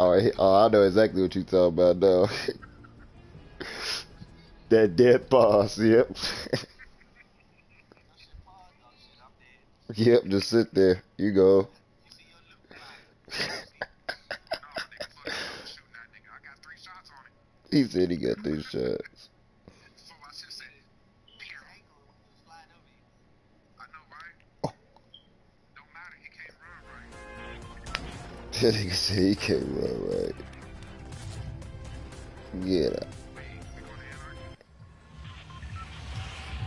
Oh, oh, I know exactly what you're talking about now. that dead boss, yep. yep, just sit there. You go. he said he got three shots. He can't run right. Get up.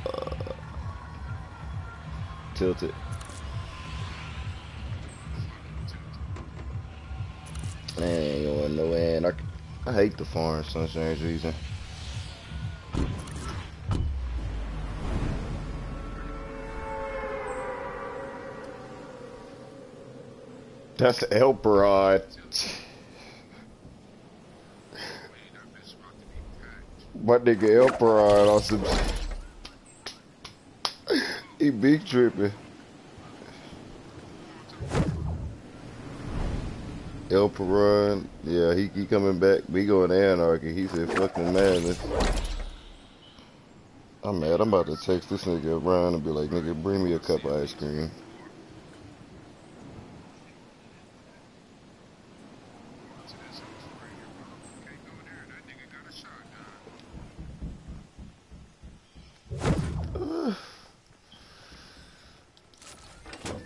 Uh, tilt it. Man, ain't going nowhere. I, I hate the farm for some strange reason. That's Elperod. My nigga Elperod on some... he big tripping. El Elperod, yeah, he, he coming back. We going anarchy. He said, fucking madness. I'm mad. I'm about to text this nigga around and be like, nigga, bring me a cup of ice cream.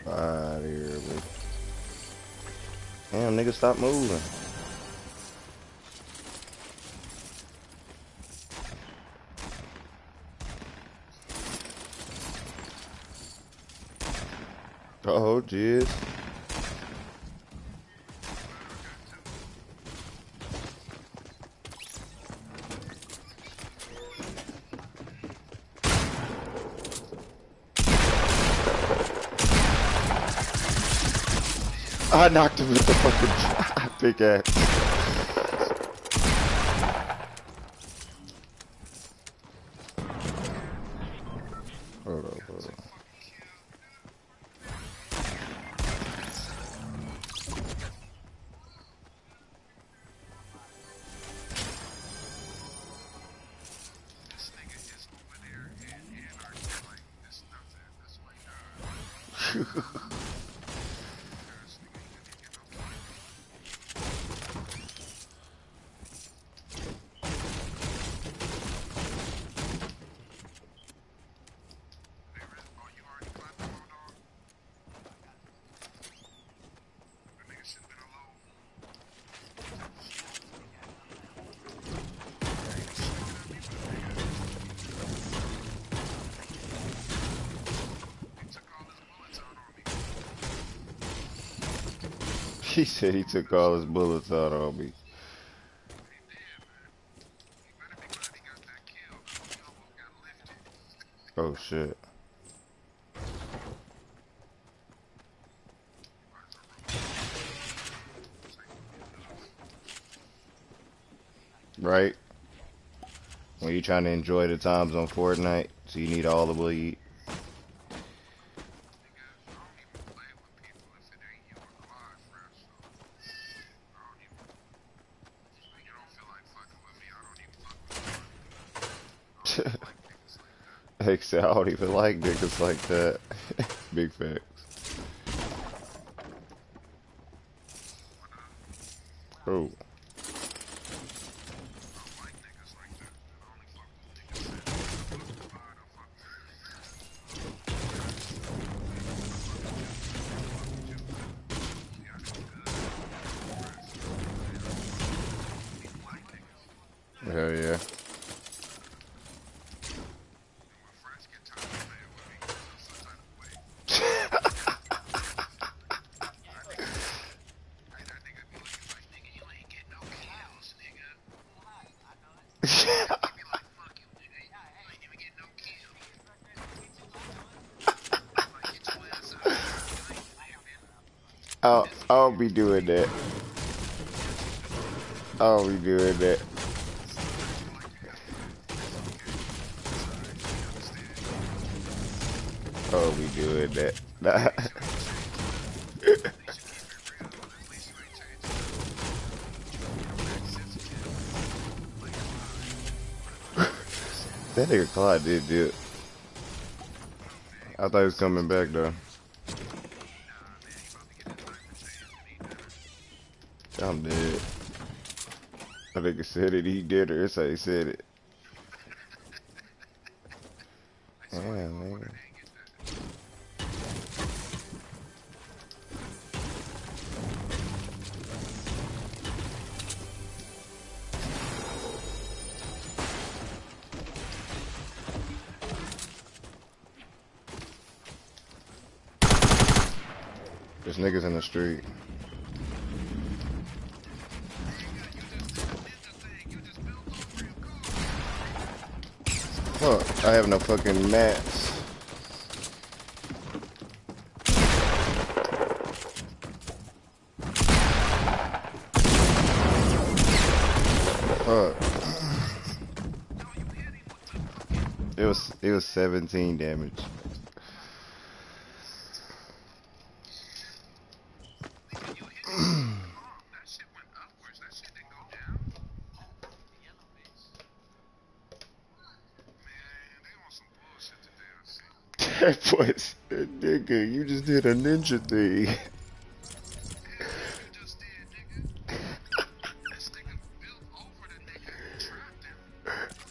Out here, man. Damn, nigga, stop moving. Oh, jeez. I knocked him with the fucking big ass. He said he took all his bullets out on me. Oh shit. Right? When you're trying to enjoy the times on Fortnite, so you need all the weed. Like I I don't even like niggas like that. Big facts. Oh. Hell yeah. I'll, I'll be doing that. I'll be doing that. I'll be doing that. That nigga Clyde did dip. I thought he was coming back though. I'm dead. I think he said it, he did it, that's how he said it. Fucking mats. Fuck. It was it was 17 damage. That was nigga, you just did a ninja thing.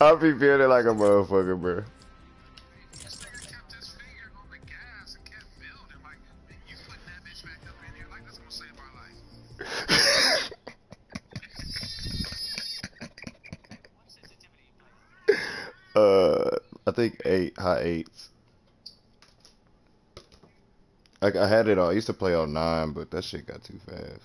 I'll be feeling like a motherfucker, bro. uh, I think eight, high eights. I had it all. I used to play on nine, but that shit got too fast.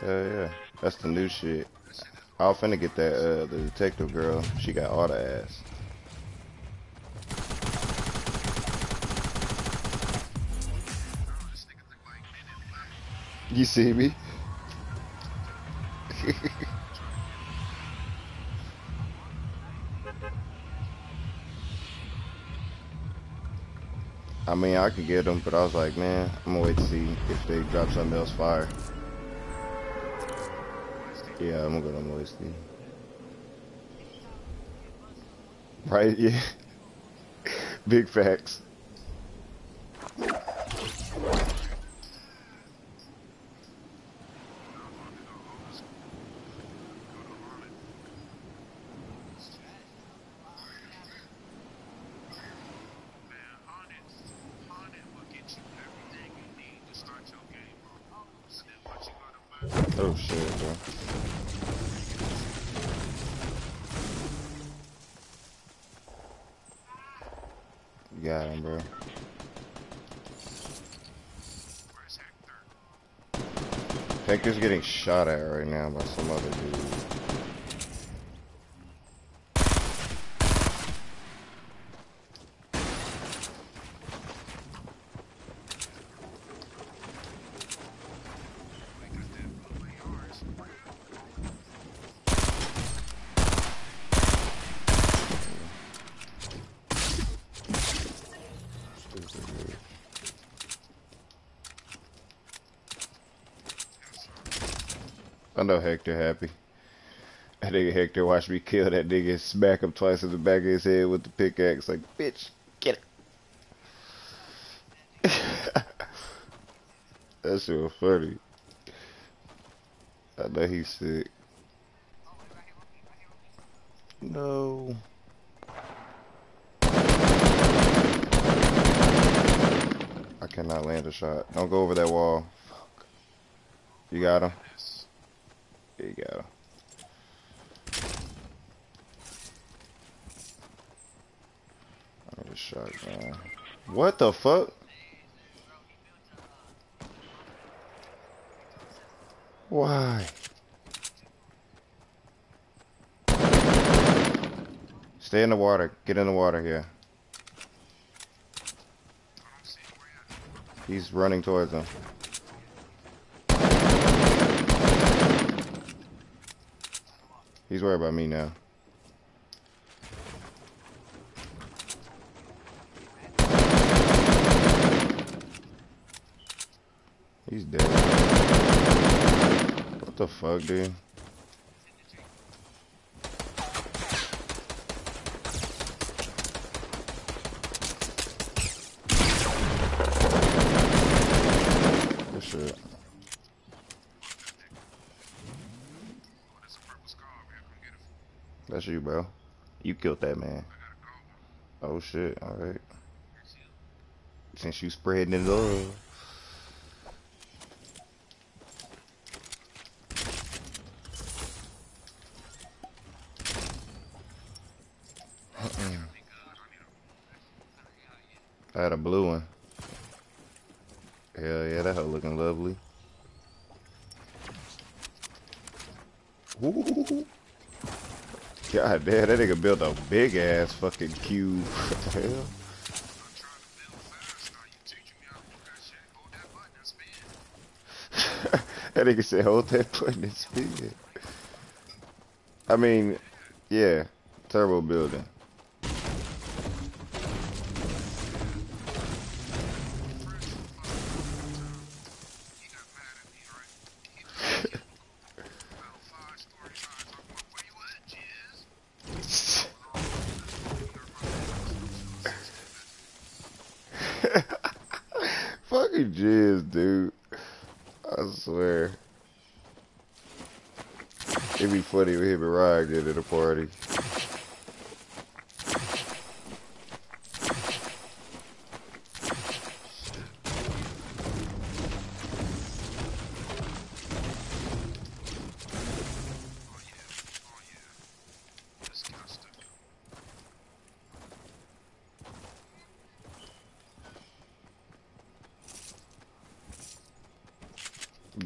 Hell yeah, that's the new shit. I was finna get that uh the detective girl. She got all the ass. You see me? I mean, I could get them, but I was like, man, I'm gonna wait to see if they drop something else fire. Yeah, I'm gonna go to Moisty. Right? Yeah. Big facts. Oh shit, bro. You got him, bro. Hector's getting shot at right now by some other dude. Stupid dude. I know Hector happy. That nigga Hector watched me kill that nigga and smack him twice in the back of his head with the pickaxe. Like, bitch, get it. that shit was funny. I know he's sick. No. I cannot land a shot. Don't go over that wall. Fuck. You got him? There you go. I need a shotgun. What the fuck? Why? Stay in the water. Get in the water here. He's running towards them. He's worried about me now. Dead. What the fuck, dude? That's you, bro. You killed that man. Oh shit, alright. Since you spreading it love. I had a blue one. Hell yeah, that hoe looking lovely. Ooh. God damn, that nigga built a big ass fucking cube. What the hell? that nigga said, hold that button and spin. I mean, yeah, turbo building. Fucking jizz, dude. I swear. It'd be funny if him and Ryan get at a party.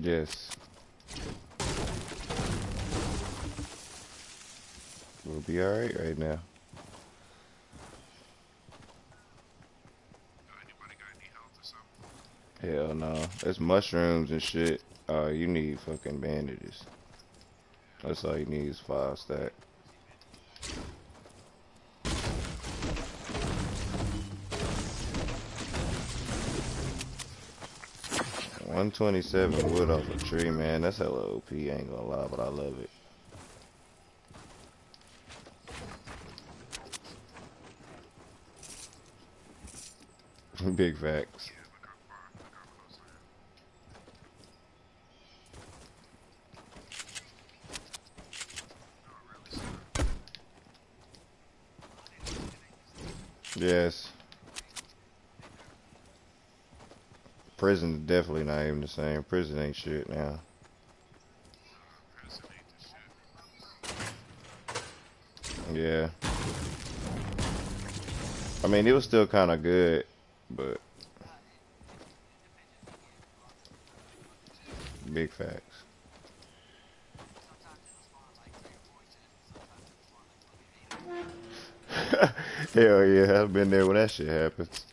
Yes. We'll be alright right now. Hell no. It's mushrooms and shit. Uh, you need fucking bandages. That's all you need is five stack. One twenty seven wood off a tree, man. That's hella OP. Ain't gonna lie, but I love it. Big facts. Yes. Prison's definitely not even the same. Prison ain't shit now. Yeah. I mean, it was still kind of good, but big facts. Hell yeah, I've been there when that shit happens.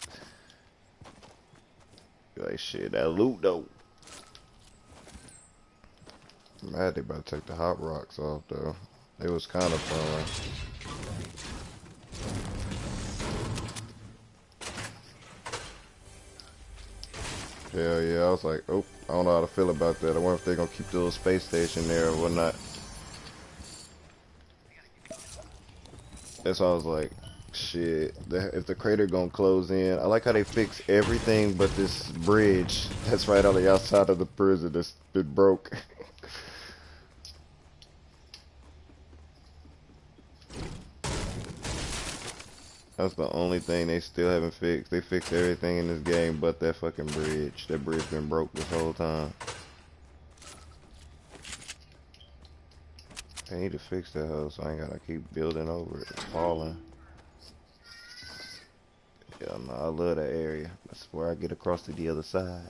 Like shit, that loot though. Mad they about to take the hop rocks off though. It was kind of fun. Hell yeah, I was like, oh, I don't know how to feel about that. I wonder if they're gonna keep the little space station there or whatnot. That's why I was like, shit, the, if the crater gonna close in, I like how they fix everything but this bridge that's right on the outside of the prison that's been broke. That's the only thing they still haven't fixed. They fixed everything in this game but that fucking bridge. That bridge been broke this whole time. They need to fix that hoe so I ain't gotta keep building over it. It's falling. Yeah, no, I love that area. That's where I get across to the other side.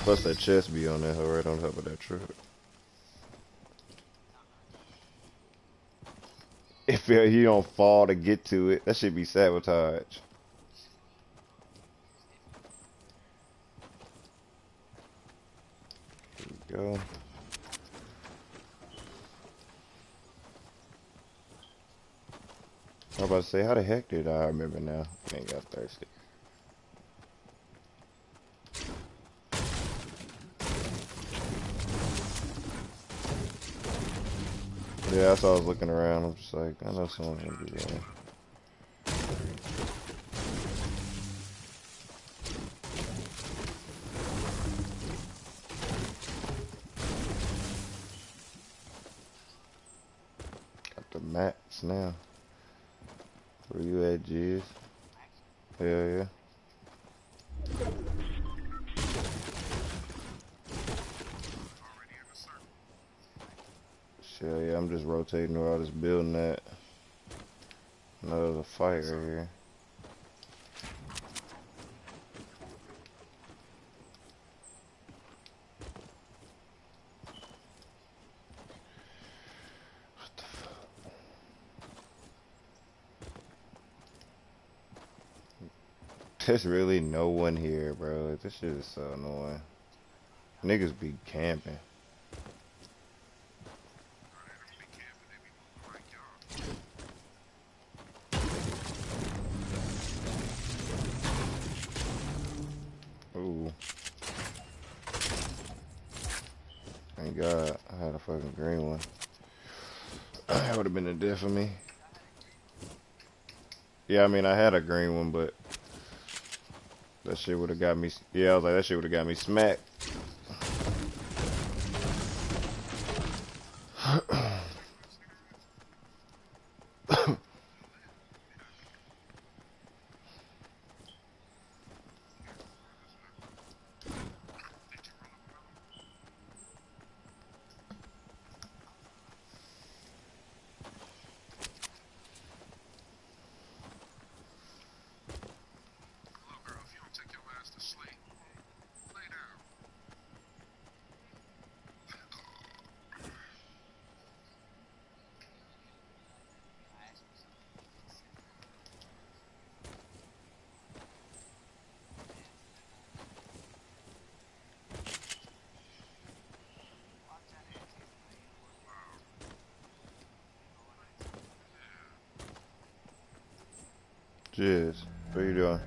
Plus that chest be on that right on top of that truck. If you don't fall to get to it, that should be sabotage. Go. I'm about to say, how the heck did I remember now? I ain't got thirsty. Yeah, that's how I was looking around. I'm just like, I know someone's gonna be there. Got the mats now. Where you at, Giz? Hell yeah. Shit, yeah, I'm just rotating where I building that. I know there's a right here. There's really no one here, bro. This shit is so annoying. Niggas be camping. Ooh. Thank God I had a fucking green one. that would have been a death for me. Yeah, I mean, I had a green one, but shit would have got me. Yeah, I was like, that shit would have got me smacked. Jeez, what are you doing?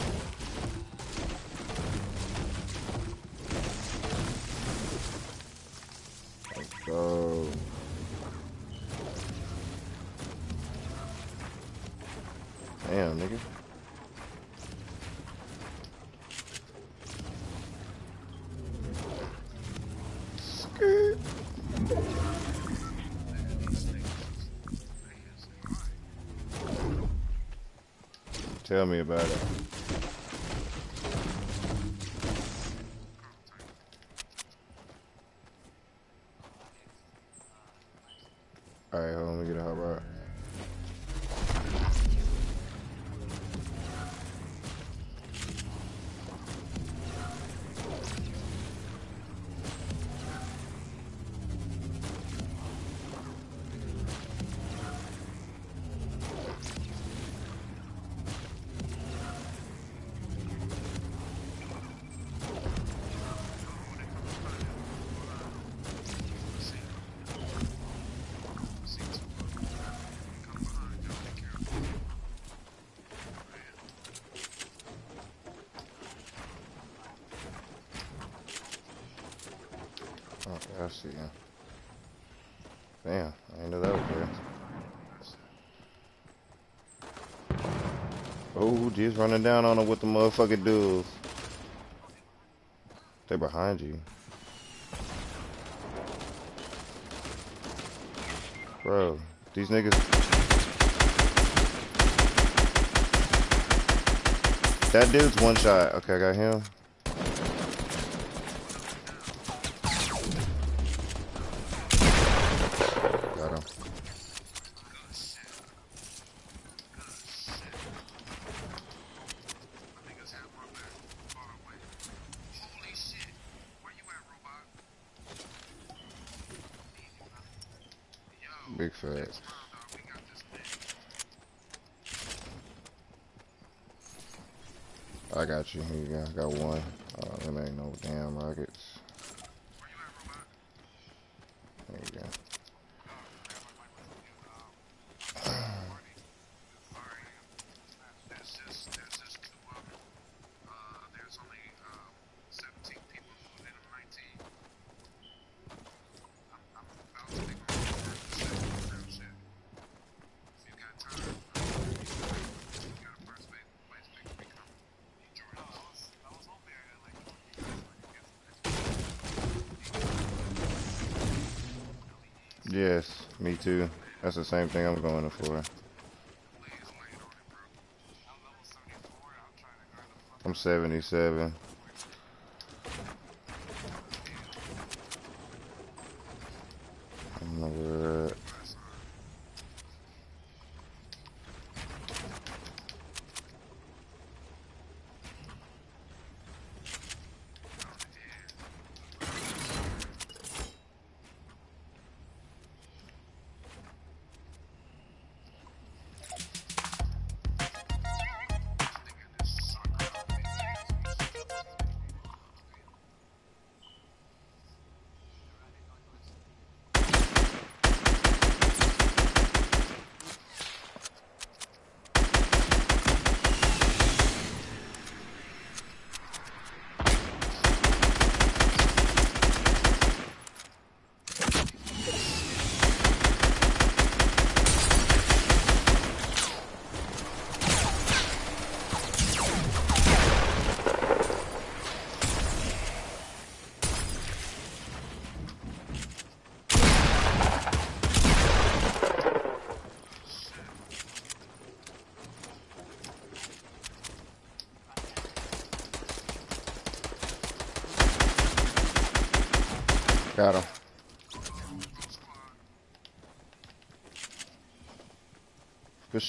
Tell me about it. Just running down on him with the motherfucking dudes. They're behind you. Bro, these niggas. That dude's one shot. Okay, I got him. Got him. Big fat. I got you. Here you go. I got one. Oh, them ain't no damn rockets. There you go. Yes, me too. That's the same thing I'm going for. I'm 77.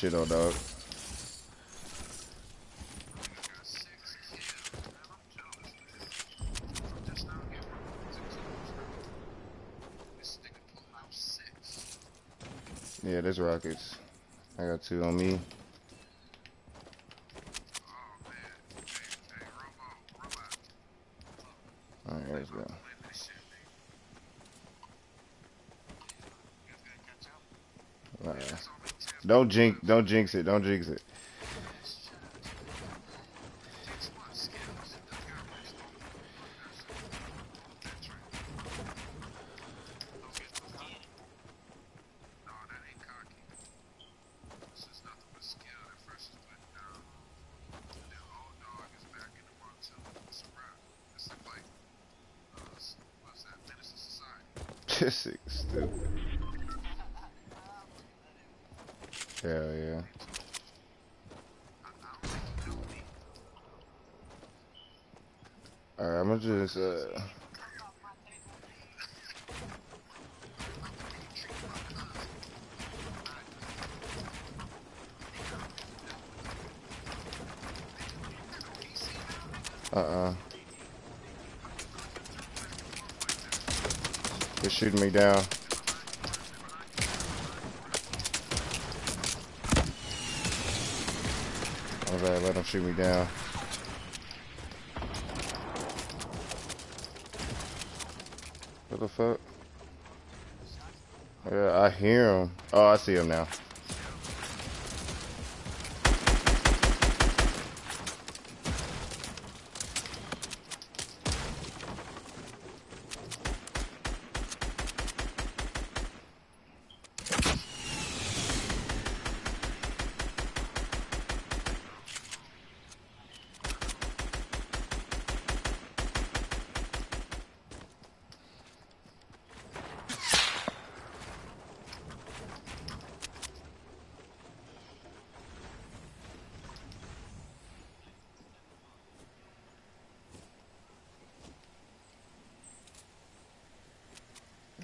Shit, old dog. Yeah, there's rockets. I got two on me. Alright, let's go. Alright. Don't jinx, don't jinx it, don't jinx it. This is stupid. Hell yeah. Alright, I'm gonna just uh uh-uh. They're shooting me down. Alright, let them shoot me down. What the fuck? Yeah, I hear him. Oh, I see him now.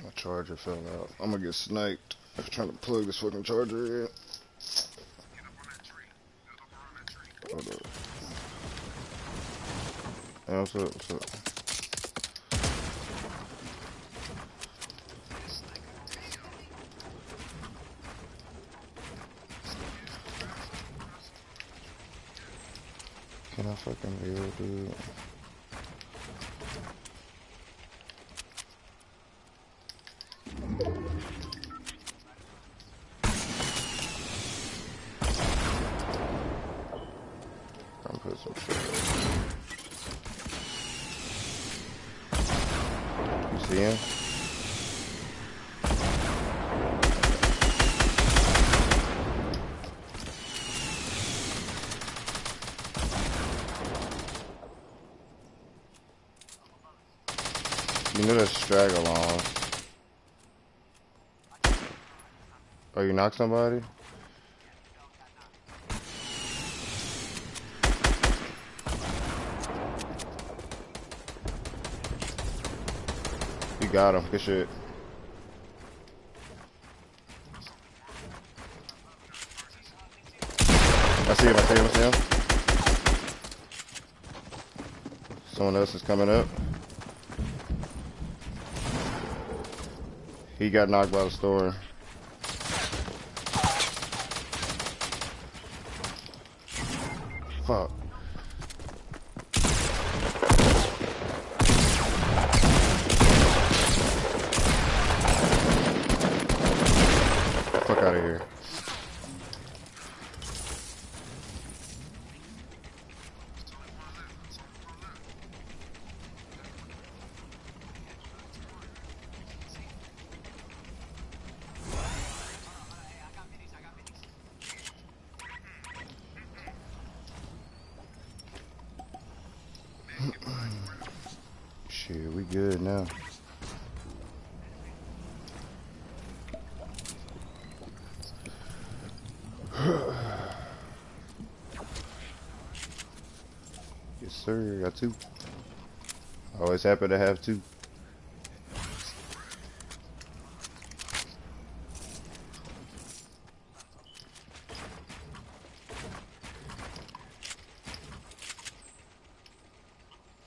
My charger fell out. I'm gonna get sniped. I'm trying to plug this fucking charger in. Hold up. Hey, what's up? What's up? Can I fucking heal, dude? I'm put some shit. You see him? You know that straggle on. Knocked somebody? You got him. Good shit. I see him, I see him, I see him. Someone else is coming up. He got knocked by the store. yes, sir. Got two. Always happy to have two.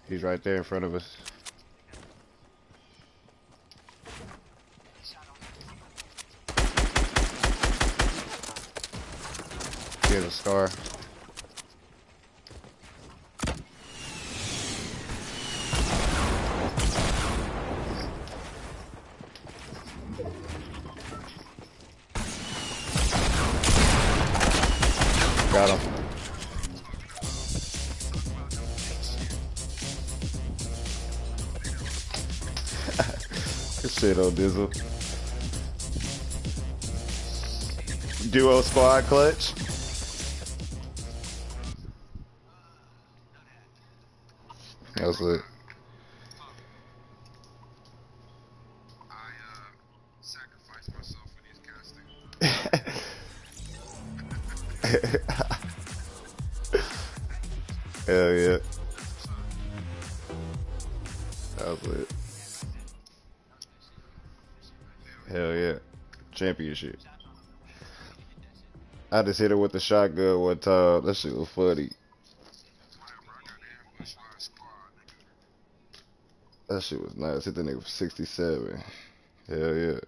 He's right there in front of us. Clutch. I just hit it with the shotgun one time. That shit was funny. That shit was nice. Hit the nigga for 67. Hell yeah.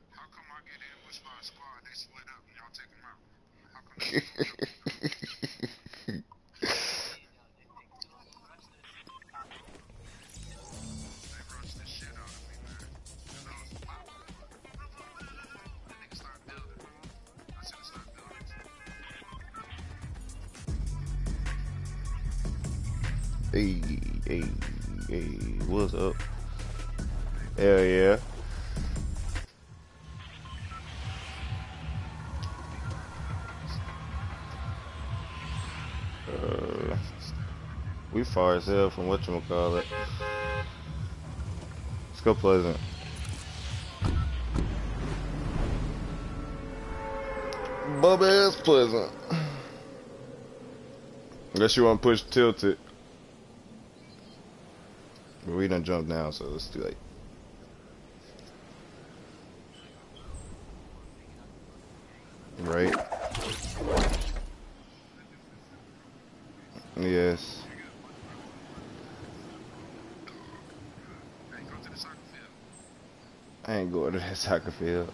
Hell from whatchamacallit. Let's go Pleasant. Bubba ass Pleasant. Unless you want to push tilted. But we done jumped down, so it's too late. Right. Yes. Hey, go to the soccer field. I ain't going to that soccer field.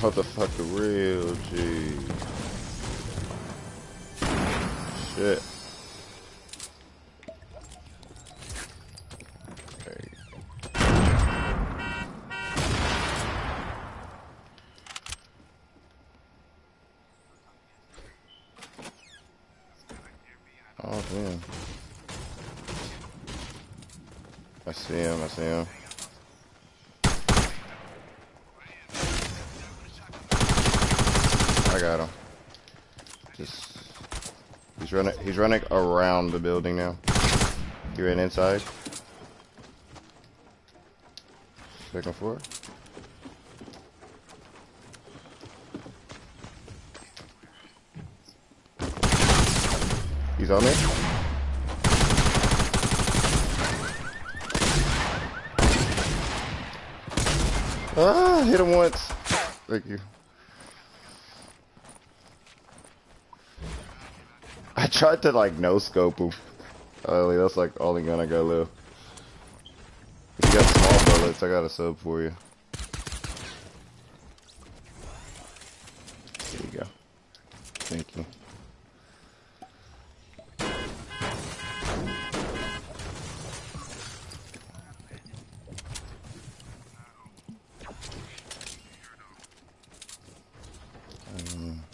Motherfucker real G. shit. Oh, damn. I see him, I see him. He's running. Around the building now. He ran inside. Second floor. He's on me. Ah, hit him once. Thank you. Tried to like no scope him. Oh, that's like all the gun I got left. If you got small bullets, I got a sub for you. There you go. Thank you. Um,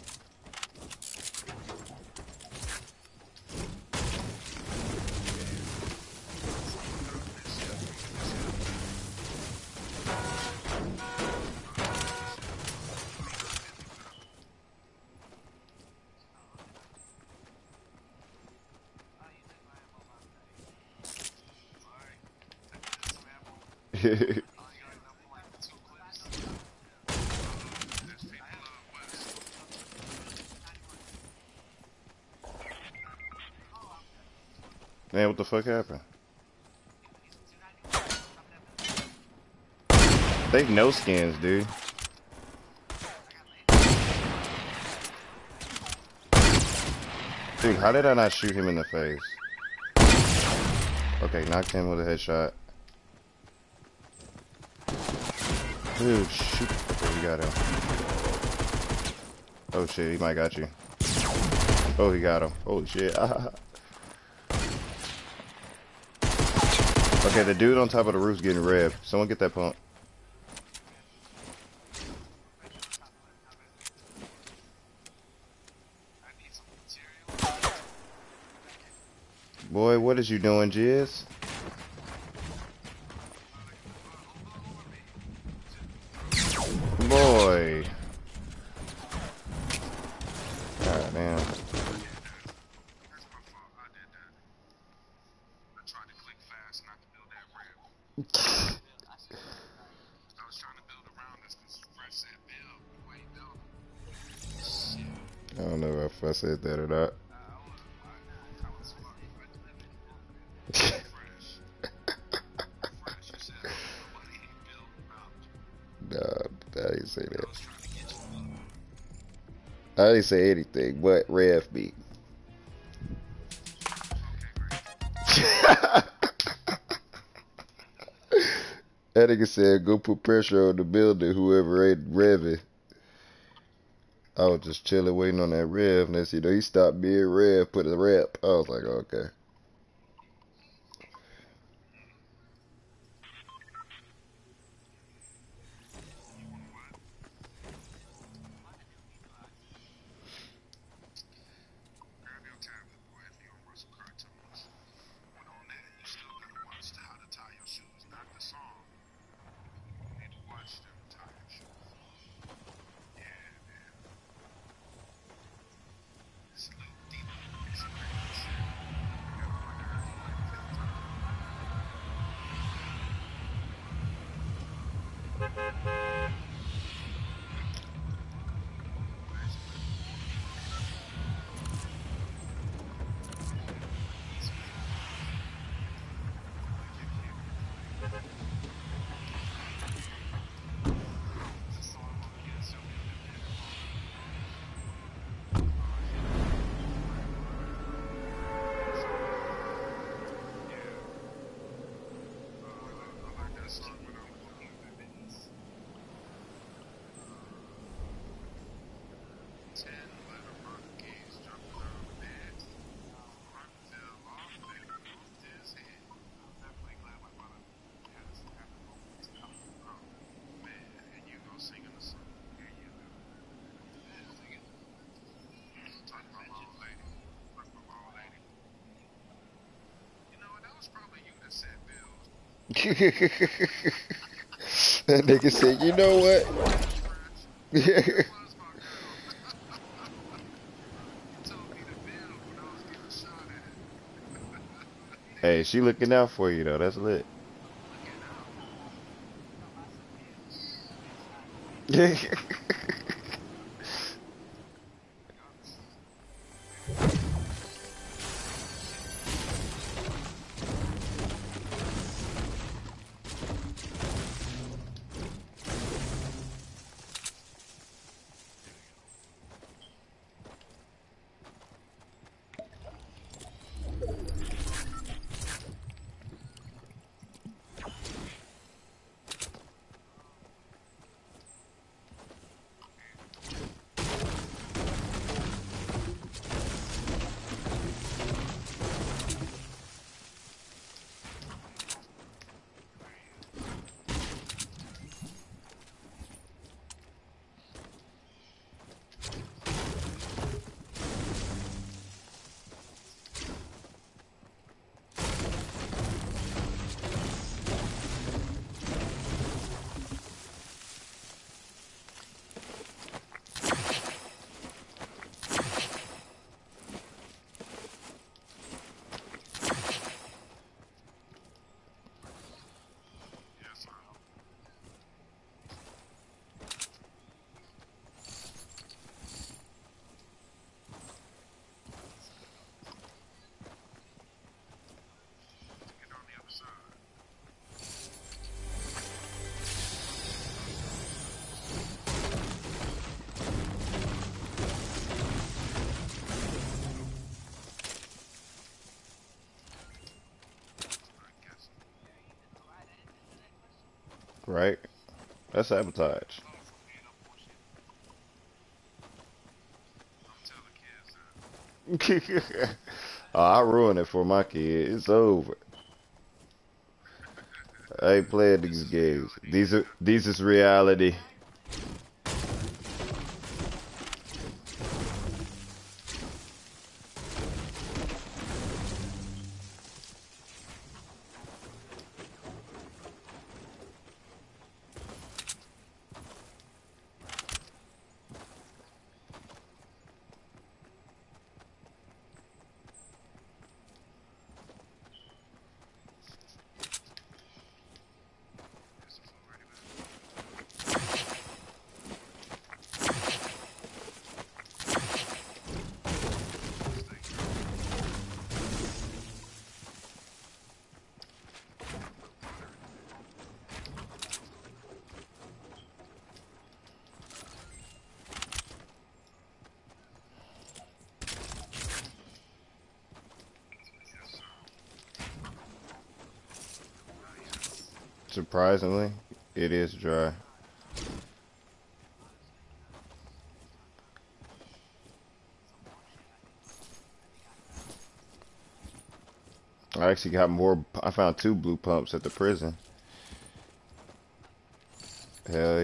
Man, what the fuck happened? They no skins, dude. Dude, how did I not shoot him in the face? Okay, knocked him with a headshot. Dude, shoot. Okay, we got him. Oh shit, he might got you. Oh, he got him. Holy shit. Okay, the dude on top of the roof's getting revved. Someone get that pump. Boy, what is you doing, Jizz? Didn't say that. I didn't say anything but rev me. That nigga said, go put pressure on the building, whoever ain't revving. I was just chilling, waiting on that rev. Next, you know, he stopped being rev, put a rep. I was like, okay. Nigga said, you know what? That was my girl. He told me to build when I was getting shot at. hey, she looking out for you though. That's lit. Yes, kids sabotage. oh, I ruined it for my kid. It's over. I ain't playing these games. These are these is reality. Surprisingly, it is dry. I actually got more. I found two blue pumps at the prison. Hell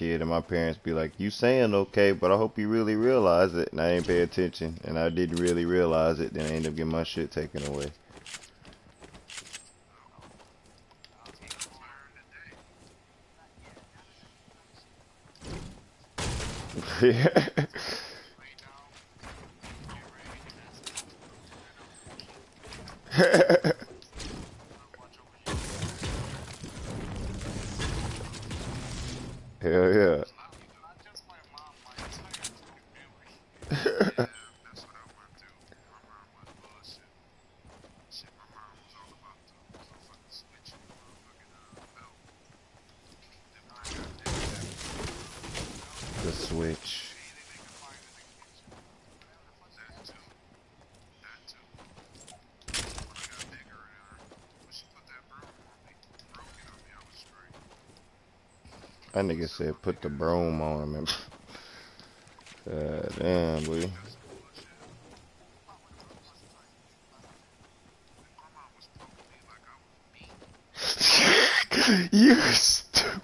kid and my parents be like, "You saying okay, but I hope you really realize it." And I ain't pay attention, and I didn't really realize it. Then I end up getting my shit taken away. yeah. Lay down. Get ready. Watch over you. That's what I went through. My mom was bullshit. Shit, my mom was all about the motherfucking switch and the motherfucking uh, belt. Then when I got there, that The switch. anything they could find in the kitchen. That too. That too. When I got bigger and uh, when she put that broom on me, broke it on me, I was straight. That nigga said put the broom on him. And God damn, boy. Me you stupid.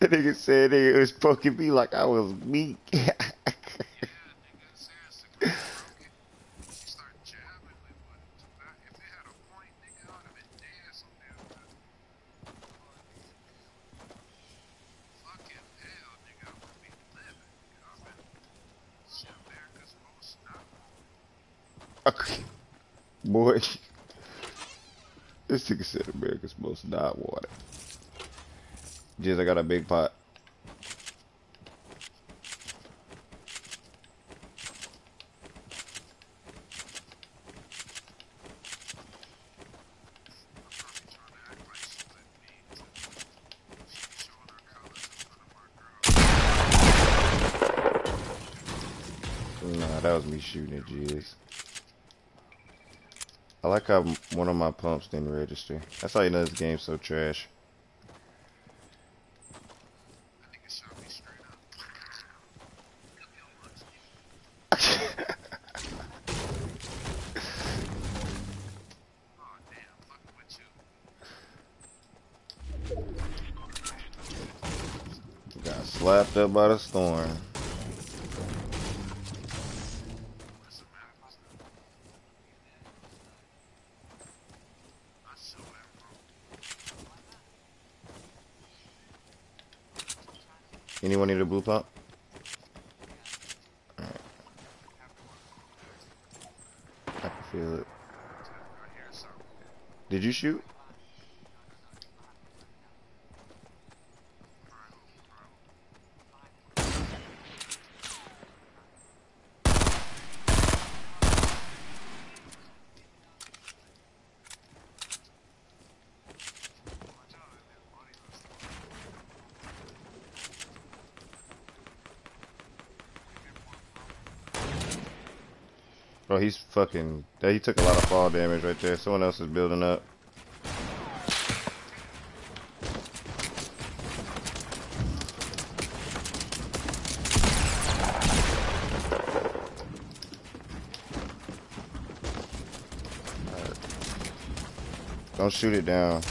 That nigga said nigga was poking me like I was meat. Yeah, nigga, seriously, when I broke it, she started jabbing me with it. That- If it had a point, nigga, I would have been dead so damn good. Fucking hell, nigga, I would be living. nigga. I've been shit America's most not Boy. This nigga said America's most not water. Jizz, I got a big pot. Nah, that was me shooting at Jizz. I like how one of my pumps didn't register. That's how you know this game's so trash. Got slapped up by the storm. What's the matter? I so am, bro. Anyone need a blue? Alright, I can feel it. Did you shoot? Oh, he's fucking. He took a lot of fall damage right there. Someone else is building up. Don't shoot it down.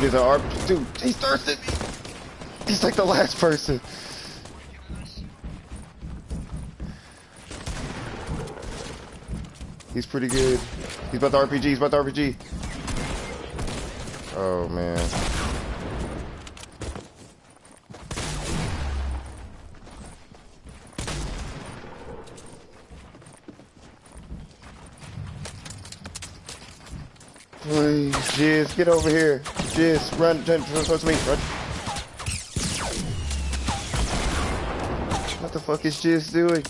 Dude, is an RP. Dude, he's thirsting me. He's like the last person. He's pretty good. He's about the RPG. He's about the RPG. Oh man. Please, Jizz, get over here. Jizz, run, run, run towards me, run. What the fuck is Jizz doing? Them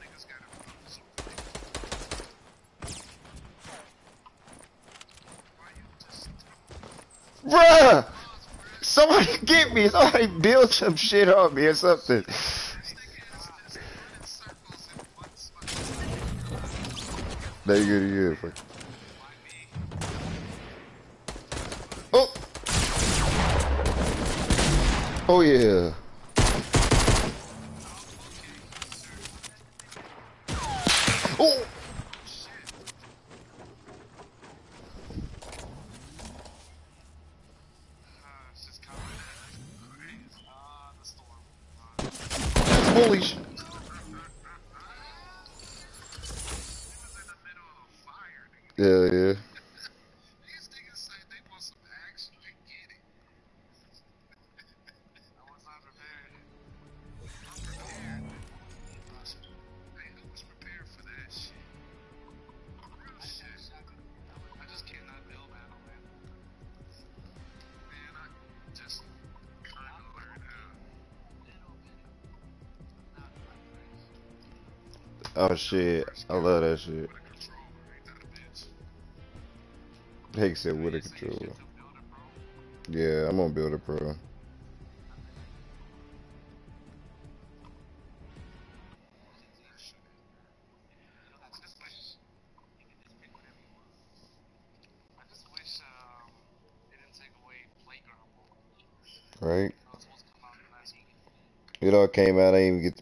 niggas got it. So why you just Bruh! Somebody get me. Somebody build some shit on me or something. There you go, you me? Oh! Oh yeah. shit. I love that shit. Hake said with a controller. Yeah, I'm gonna build a pro. Right? It all came out. I didn't even get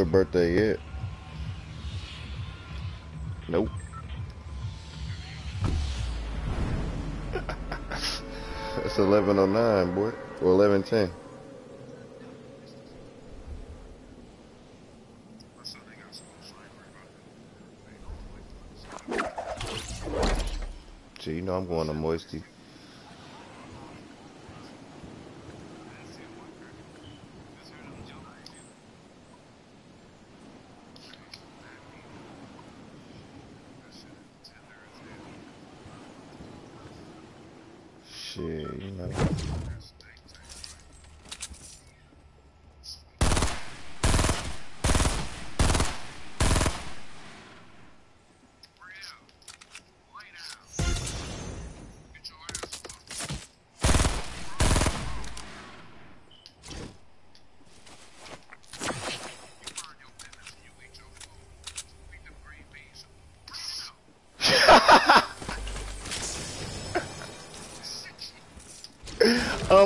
your birthday yet. Nope. it's 11.09, boy. Or 11.10. So you know I'm going to Moisty.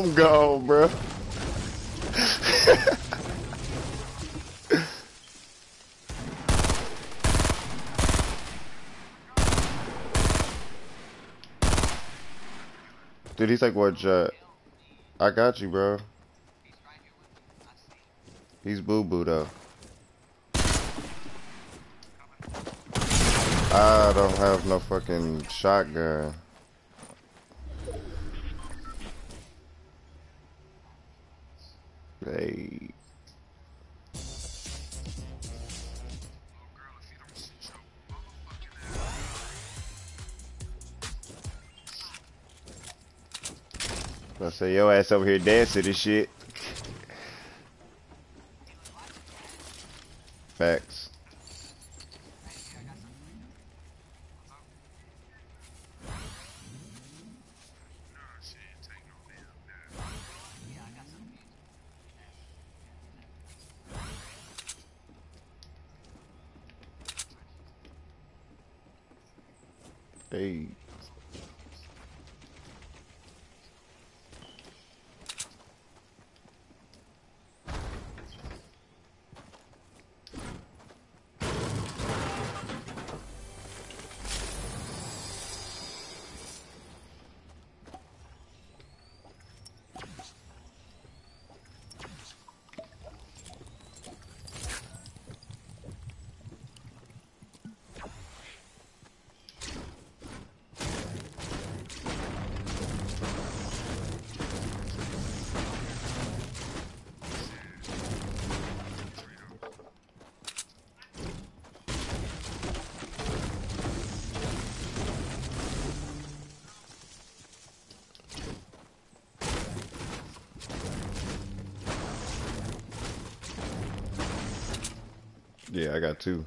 I'm gone, bro. Dude, he's like, what, Jet? I got you, bro. He's boo-boo, though. I don't have no fucking shotgun. So your ass over here dancing this shit. I got two.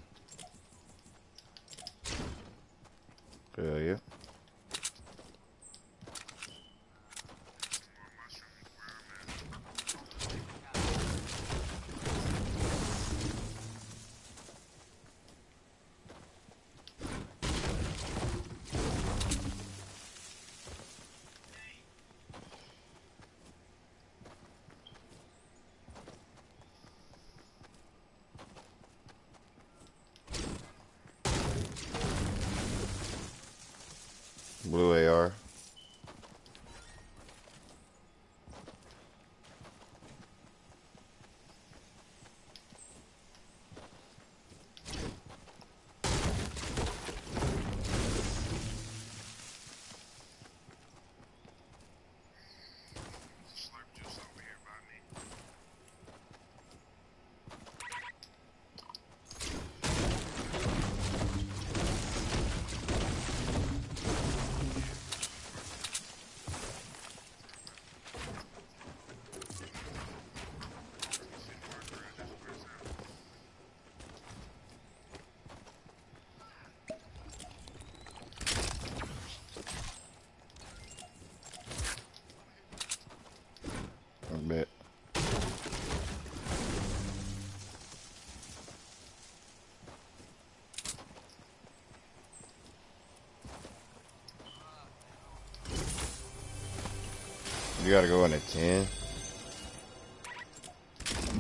You gotta go in at 10.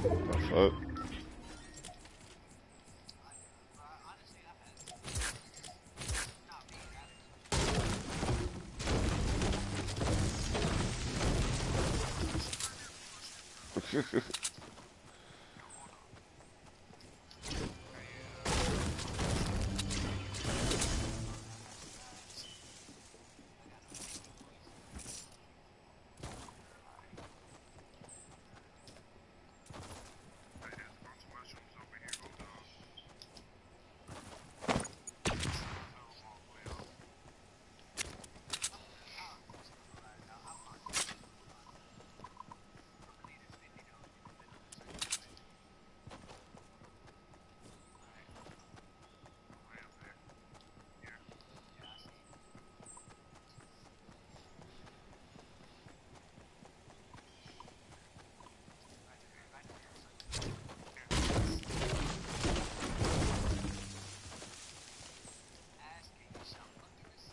The fuck? Hey, there's a bunch of mushrooms over here. Hold on. Fell all the way off. Way up there. Yeah.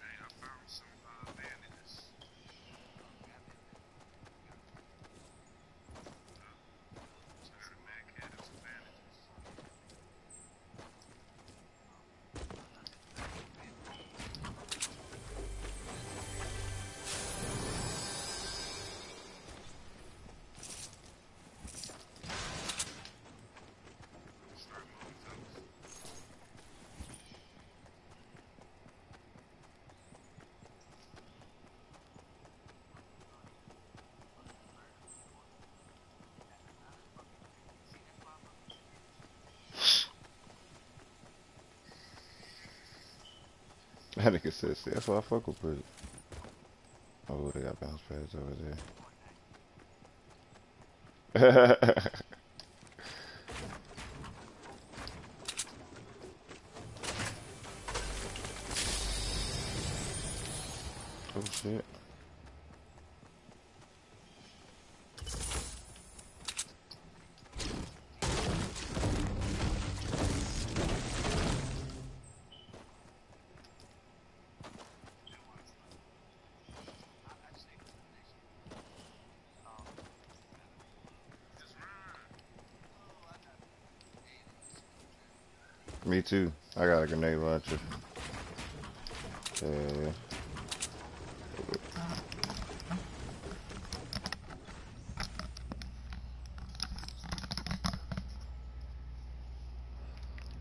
Hey, I found some uh, bandages. So I got a med kit and some bandages. Start moving, fellas. That nigga see, that's why I fuck with prison. Oh, they got bounce pads over there. oh shit. Too. I got a grenade launcher. Yeah.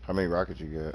How many rockets you got?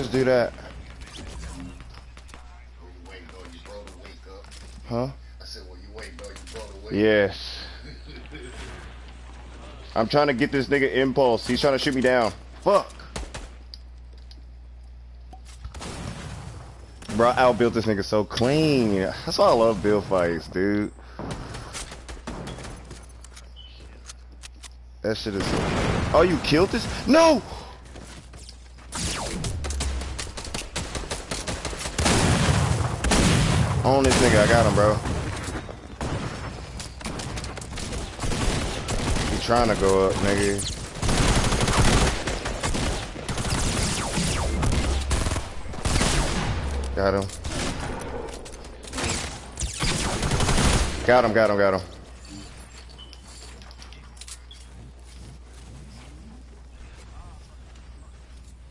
bro to wake Yes. I'm trying to get this nigga impulse. He's trying to shoot me down. Fuck. Bro, I outbuilt this nigga so clean. That's why I love build fights, dude. That shit is. Oh, you killed this? No! On this nigga, I got him, bro. He trying to go up, nigga. Got him. Got him, got him, got him.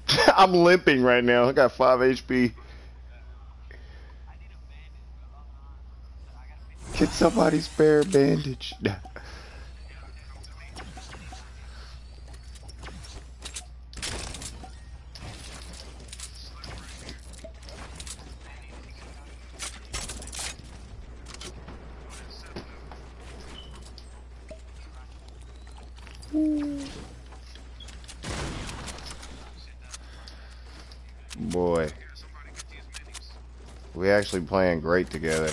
I'm limping right now. I got 5 HP. Get somebody spare bandage. Boy, we actually playing great together.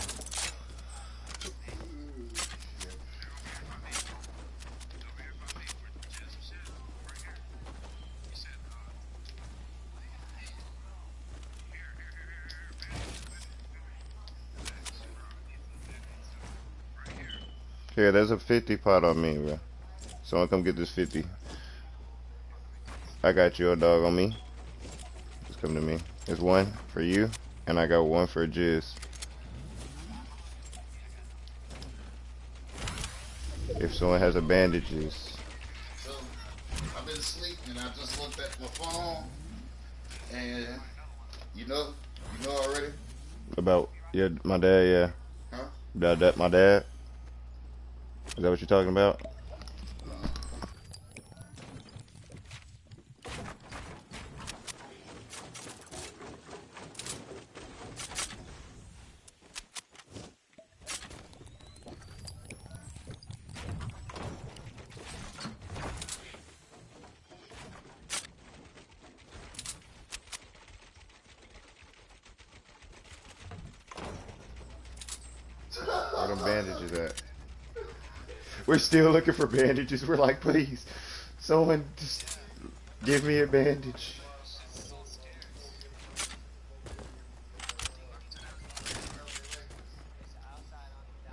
Here, there's a 50 pot on me, bro. Someone come get this 50. I got you a dog on me. Just come to me. There's one for you, and I got one for Jizz. If someone has a bandages. So, I've been sleeping and I just looked at my phone and, you know, you know already? About, yeah, my dad, yeah. Huh? About that, my dad. Is that what you're talking about? Where them bandages at? We're still looking for bandages. We're like, please, someone just give me a bandage.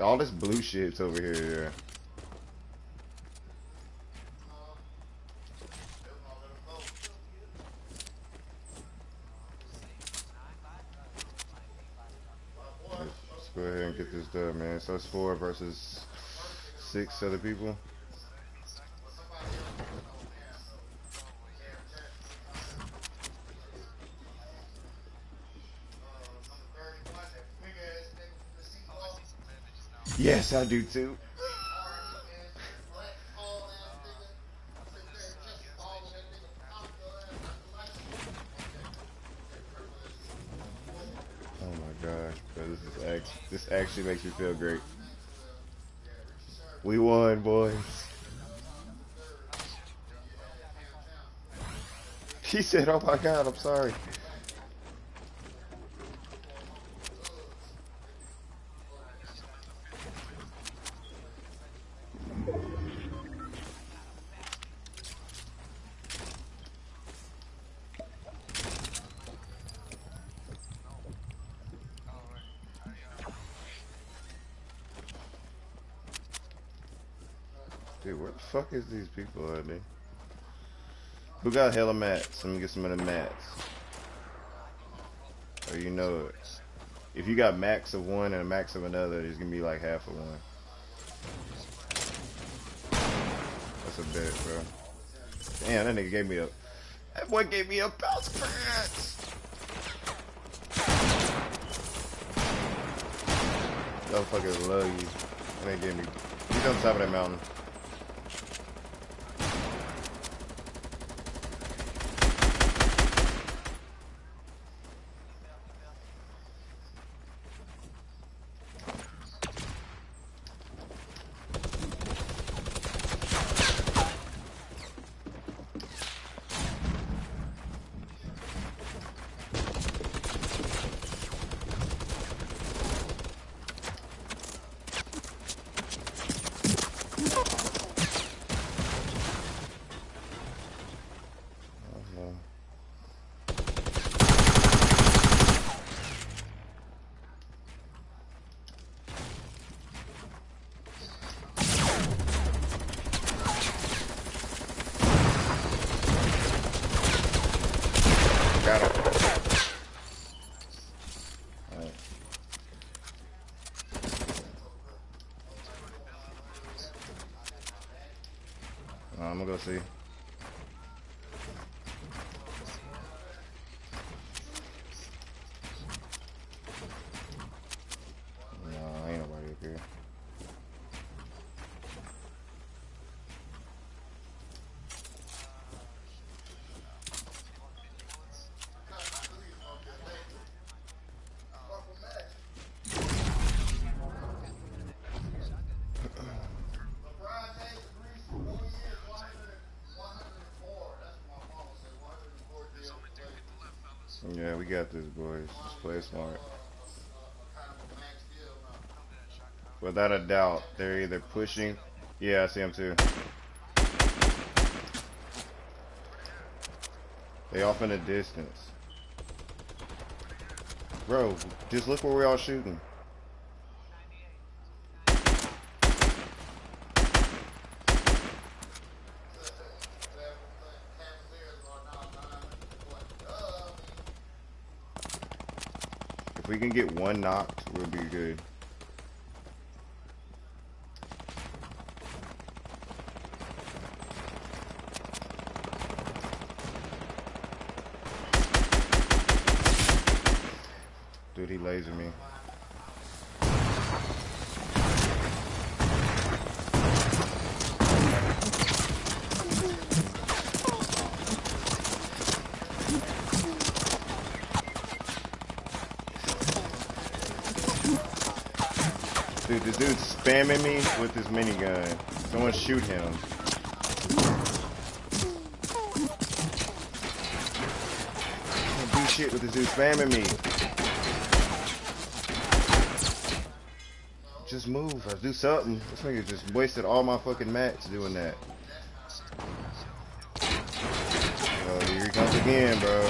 All this blue shit's over here. Yeah. Let's go ahead and get this done, man. So it's four versus six other people. Yes, I do too. Oh my gosh, bro, this is act this actually makes me feel great. We won, boys. He said, "Oh my God, I'm sorry." Dude, where the fuck is these people at, dude? Who got hella mats? Let me get some of the mats. Or you know it. If you got max of one and a max of another, it's gonna be like half of one. That's a bet, bro. Damn, that nigga gave me a. That boy gave me a bounce pads. Motherfucker love you. That nigga gave me. He's on top of that mountain. Got this, boys. Just play smart. Without a doubt, they're either pushing. Yeah, I see them too. They off in the distance. Bro, just look where we all shooting. Get one knocked, we'll be good. Dude, he lasered me. Dude, this dude's spamming me with his minigun. Someone shoot him. Can't do shit with this dude spamming me. Just move. Or do something. This nigga just wasted all my fucking mats doing that. Oh, here he comes again, bro.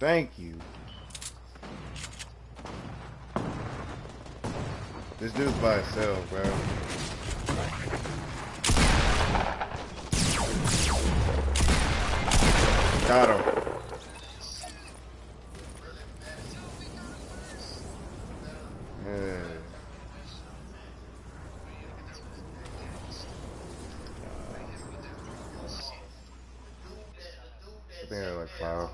Thank you. This by bro. Got him. Yeah. I think they're like five.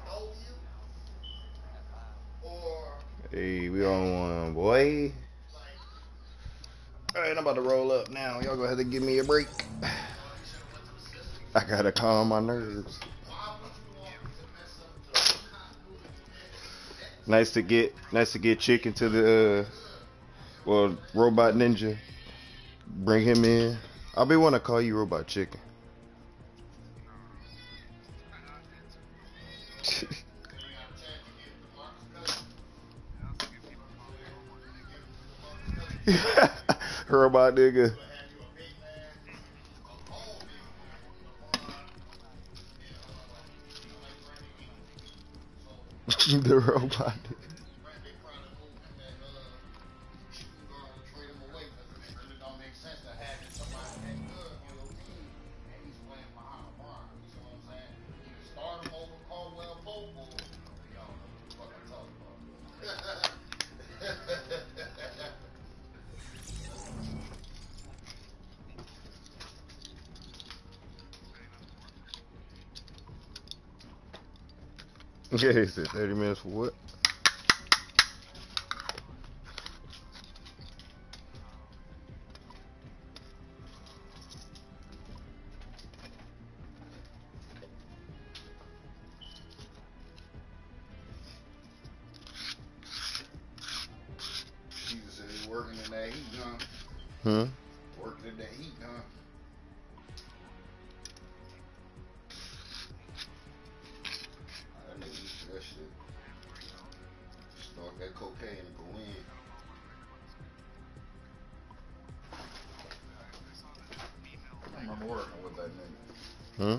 Hey, we on one, boy. Alright, I'm about to roll up now. Y'all go ahead and give me a break. I gotta calm my nerves. Nice to get, nice to get chicken to the, uh, well, robot ninja. Bring him in. I'll be want to call you robot chicken. robot nigga. nobody. said 30 minutes for what? Hmm?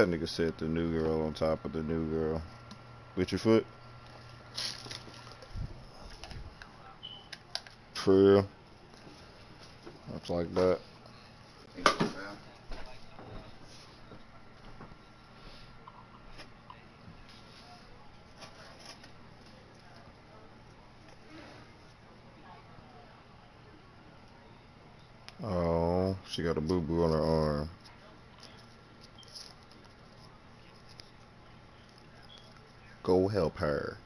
That nigga said the new girl on top of the new girl. With your foot? trail. Looks like that. Oh, she got a boo-boo on her arm. Go help her.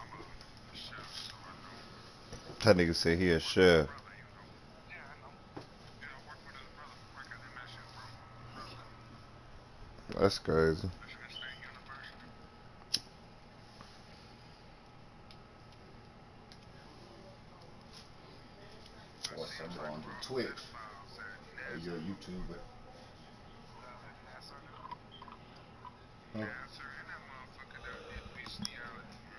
I'm a, a chef, so I know, That nigga said he a chef. That's you know. Yeah, I know. Yeah, I work with his brother, work at MSU, bro. Brother, That's crazy. Michigan State University. Or something on Twitch. Or you're a YouTuber. Huh?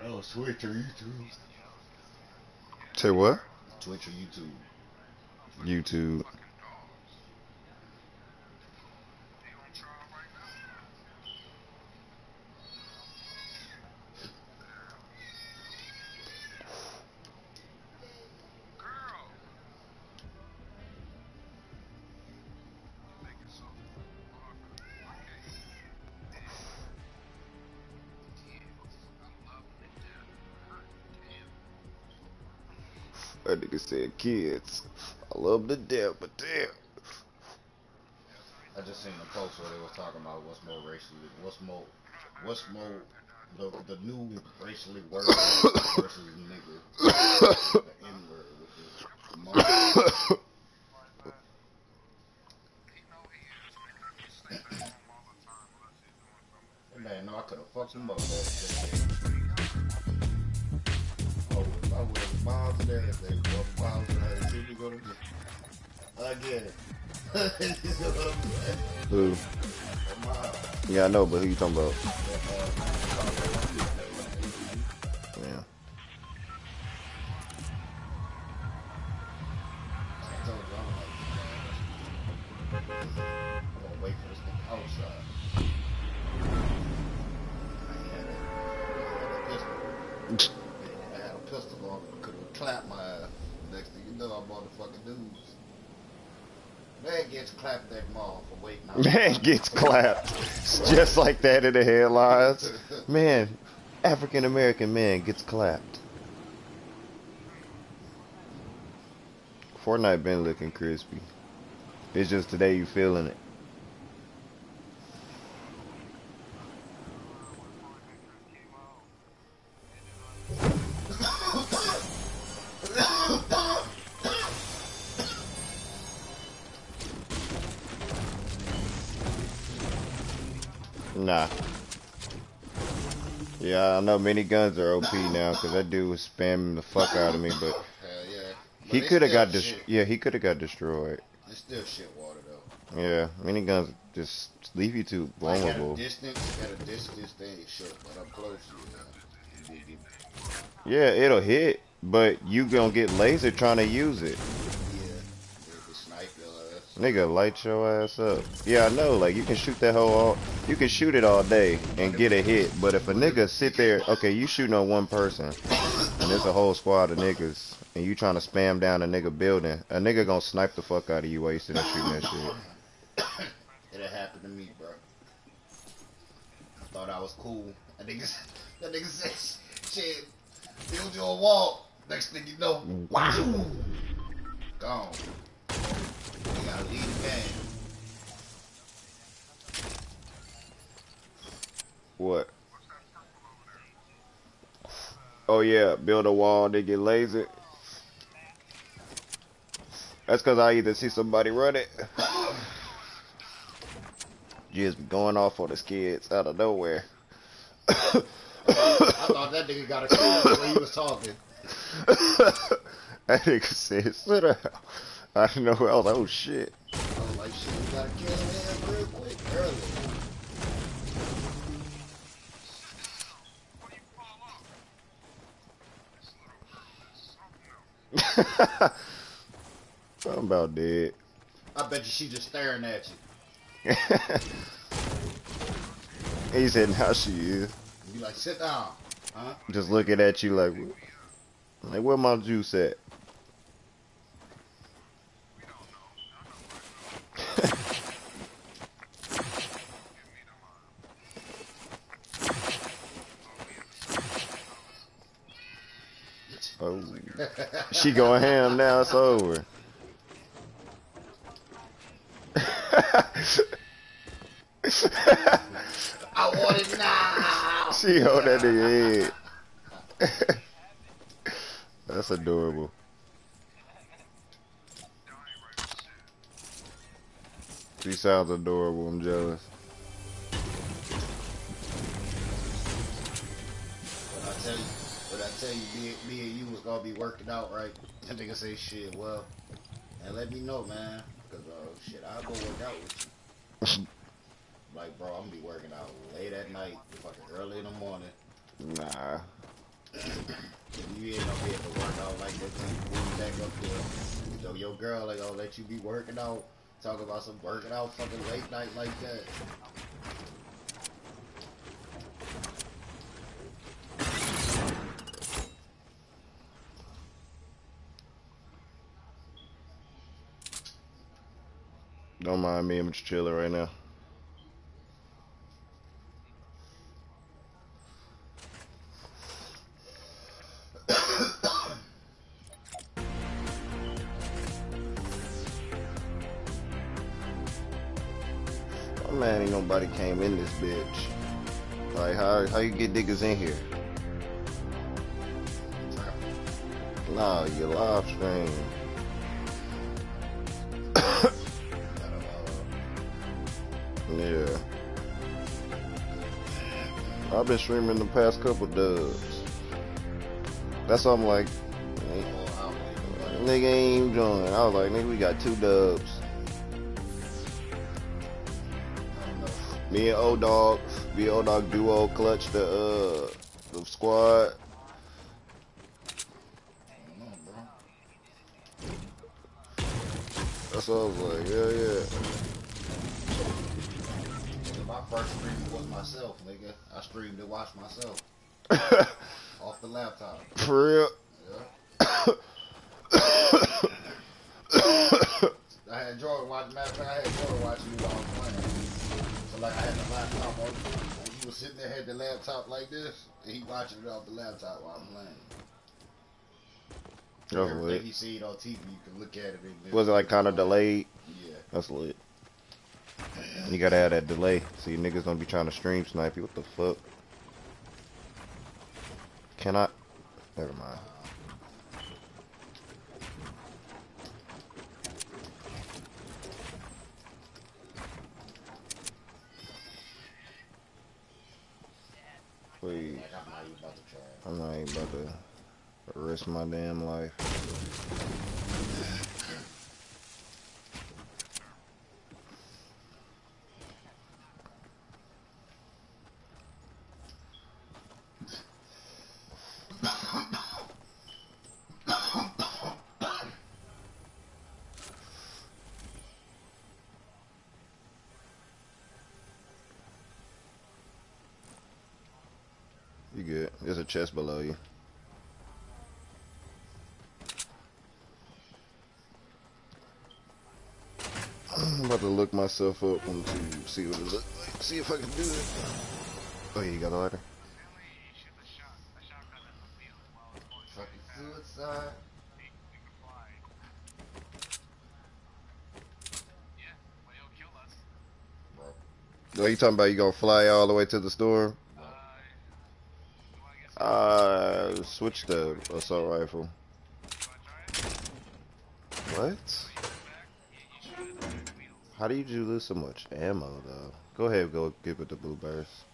Oh, Twitch or YouTube. Say what? Twitch or YouTube. YouTube. Kids. I love the death, but damn. I just seen a post where they was talking about what's more racially, what's more, what's more, the the new racially word versus nigga, know, but who you talking about? Pistol. I had a could have clapped my ass. Next thing you know, I'm on the fucking news. Man gets clapped that mall for waiting out. Man gets clapped. It's just like that in the headlines. Man, African American man gets clapped. Fortnite been looking crispy. It's just today you feeling it. I know miniguns are OP now because that dude was spamming the fuck out of me, but yeah. But he could have got dis- yeah, he could have got destroyed. It's still shit water though. Yeah, miniguns just leave you too Like at a vulnerable. distance, at a distance, they ain't but up close, yeah. Yeah, it'll hit, but you gonna get laser trying to use it. Yeah, they can snipe your ass. Nigga, light your ass up. Yeah, I know. Like you can shoot that whole, all, you can shoot it all day and get a hit. But if a nigga sit there, okay, you shooting on one person, and there's a whole squad of niggas, and you trying to spam down a nigga building, a nigga gonna snipe the fuck out of you while you sitting shooting that shit. It happened to me, bro. I thought I was cool. That nigga, that nigga said, shit, build your wall. Next thing you know, mm. wow, gone. Gotta leave the game. What? Oh yeah, build a wall, they get lasered. That's cause I either see somebody run it. Just going off on the skids out of nowhere. I thought that nigga got a kill when he was talking. that nigga said, sit down. I didn't know. Like, oh shit. I was like, shit, you got a kill him real quick, early. I'm about dead. I bet you she just staring at you. he said, now she is. You like, sit down, huh? Just looking at you like, like where my juice at? Oh. She going ham now. It's over. I want it now. she hold that nigga head. That's adorable. She sounds adorable. I'm jealous. When I tell you, when I tell you, me, me and you was gonna be working out, right? That nigga say shit. Well, and let me know, man, cause uh, shit, I'll go work out with you. Like, bro, I'm gonna be working out late at night, fucking early in the morning. Nah. If you ain't gonna be able to work out like that, till you back up there. So your girl like, gonna let you be working out. Talk about some working out fucking late night like that. Don't mind me. I'm just chilling right now. In this bitch. Like, how how you get niggas in here? Nah, you live stream. Yeah. I've been streaming the past couple dubs. That's why I'm like, nigga ain't even join. I was like, nigga, we got two dubs. Me and O Dog, me and O Dog duo clutch the uh the squad. That's what I was like, yeah, yeah. My first stream was myself, nigga. I streamed to watch myself off the laptop. For real. Yeah. I had Jordan watch. Matter of fact, I had Jordan watching me while I was playing. So like, I had the laptop on. And he was sitting there, had the laptop like this, and he watching it off the laptop while I'm playing. That was Everything lit. he see it on TV, you can look at it. Was it like kind of delayed? Yeah. That's lit. You gotta have that delay. See, niggas don't be trying to stream snipe you. What the fuck? Can I? Never mind. Please. I'm not even about to risk my damn life. You good. There's a chest below you. I'm about to look myself up and to see what it looks like. See if I can do it. Oh yeah, you got the lighter? Stanley, shoot the shot. The shotgun in the field while it's going Fucking suicide. We, we can fly. Yeah, well, kill us. Bro. Oh, you talking about you gonna fly all the way to the store? Uh, well, I guess Uh, switch the assault rifle. What? How do you, do lose so much ammo though? Go ahead, go give it the blue burst.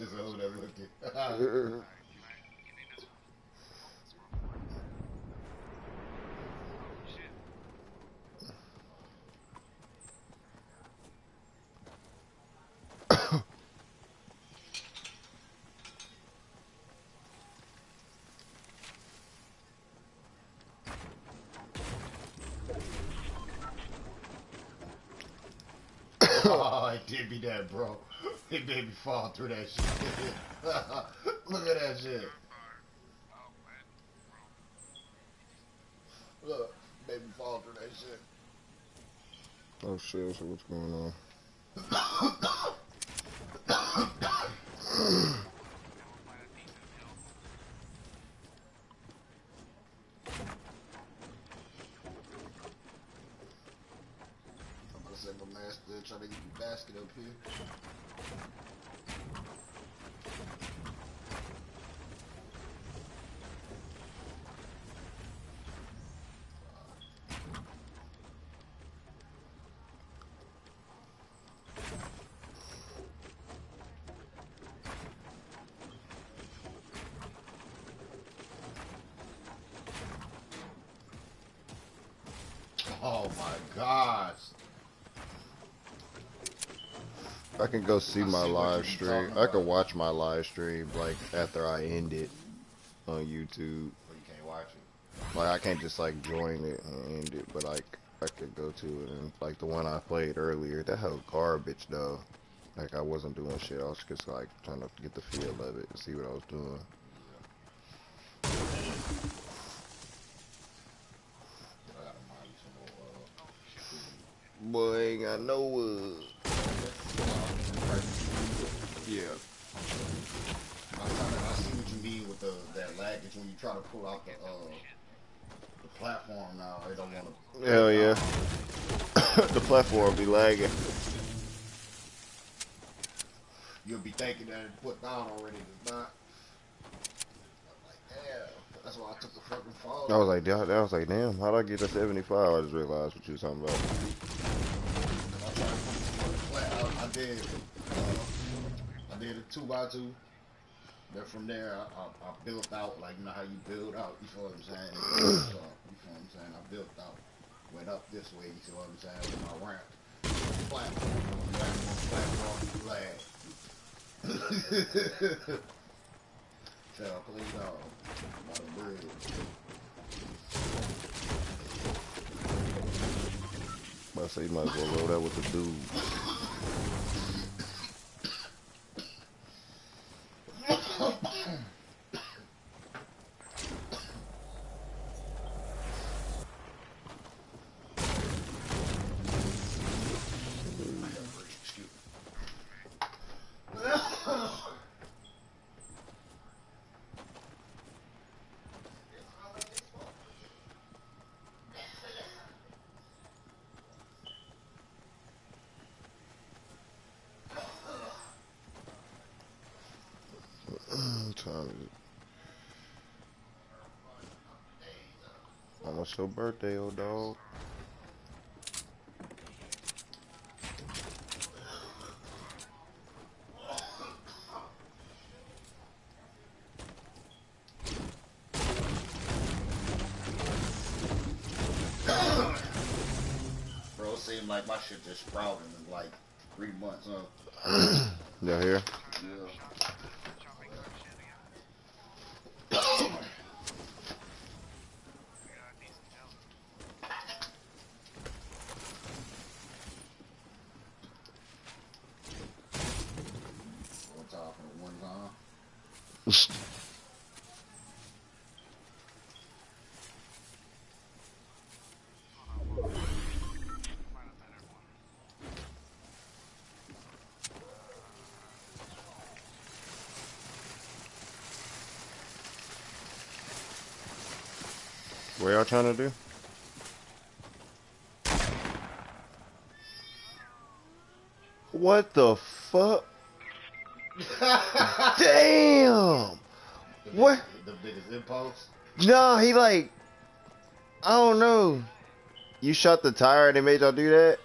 Just oh, I did be that, bro. Made me fall through that shit. Look at that shit. Look, me fall through that shit. Oh shit, so what's going on? Oh my gosh. I can go see I my see live stream. I can watch my live stream like after I end it on YouTube. But you can't watch it. Like I can't just like join it and end it, but like I could go to it and like the one I played earlier, that hell garbage though. Like I wasn't doing shit. I was just like trying to get the feel of it and see what I was doing. I gotta mind some more. Boy, ain't got no wood. Uh, Yeah. I, I see what you mean with the that lag. It's when you try to pull out the uh the platform now. They don't want to. Hell yeah. the platform be lagging. You'll be thinking that it's put down already. It's not. I'm like, damn. That's why I took the fucking fall. I was like, damn, I was like, damn, how'd I get to 75? I just realized what you was talking about. I, I did. Uh, I did a two by two. Then from there, I, I, I built out like you know how you build out. You feel what I'm saying? You feel what I'm saying? I built out, went up this way. You feel what I'm saying? With my ramp, platform, platform, platform, lag. Fell clean off by the bridge. I say you might as well load that with the dude. Excuse me. What time is it? Almost your birthday, old dog. Bro, it seemed like my shit just sprouted in like three months, huh? Y'all here? Yeah. One time for one time. What y'all trying to do? What the fuck? Damn! What? The biggest impulse. No, he like, I don't know. You shot the tire and they made y'all do that?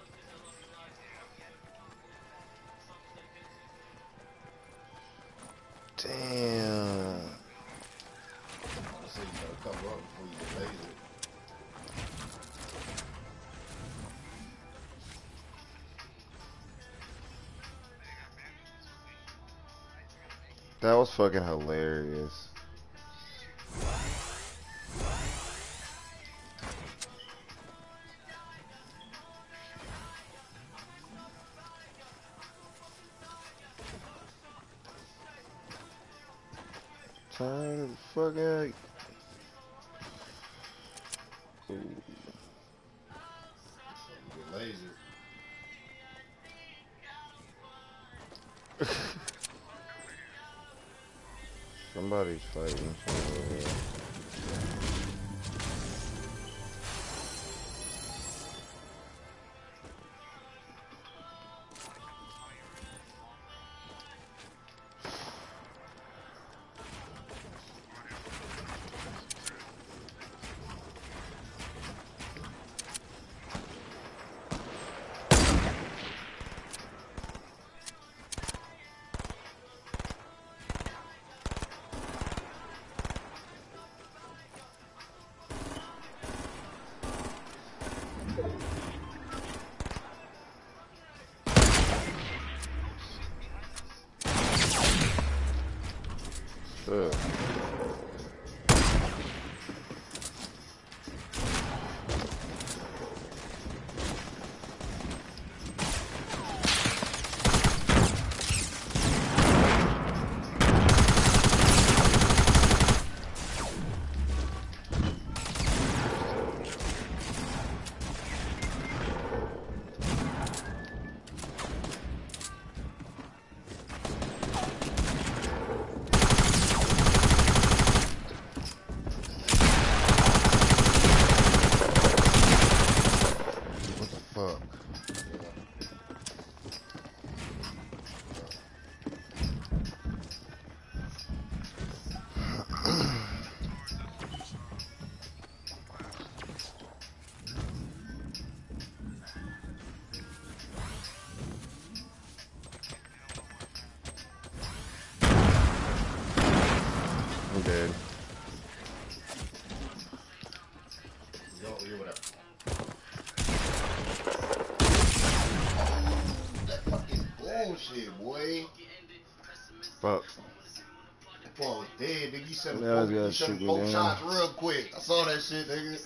Nigga. You said Yeah, I was shot shoot down. shots real quick. I saw that shit, nigga.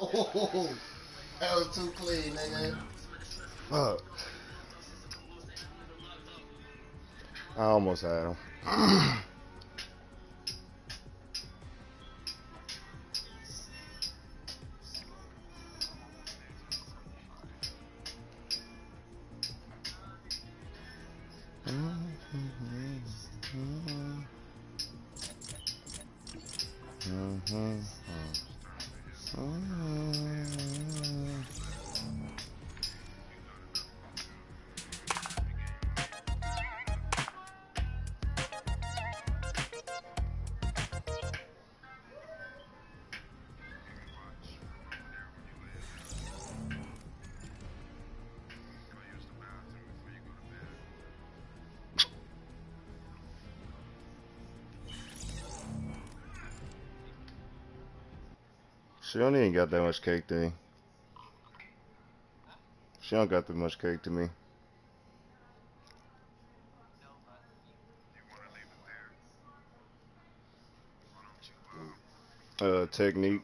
oh, that was too clean, nigga. Fuck. I almost had him. She don't even got that much cake to me. She don't got that much cake to me. Uh, technique.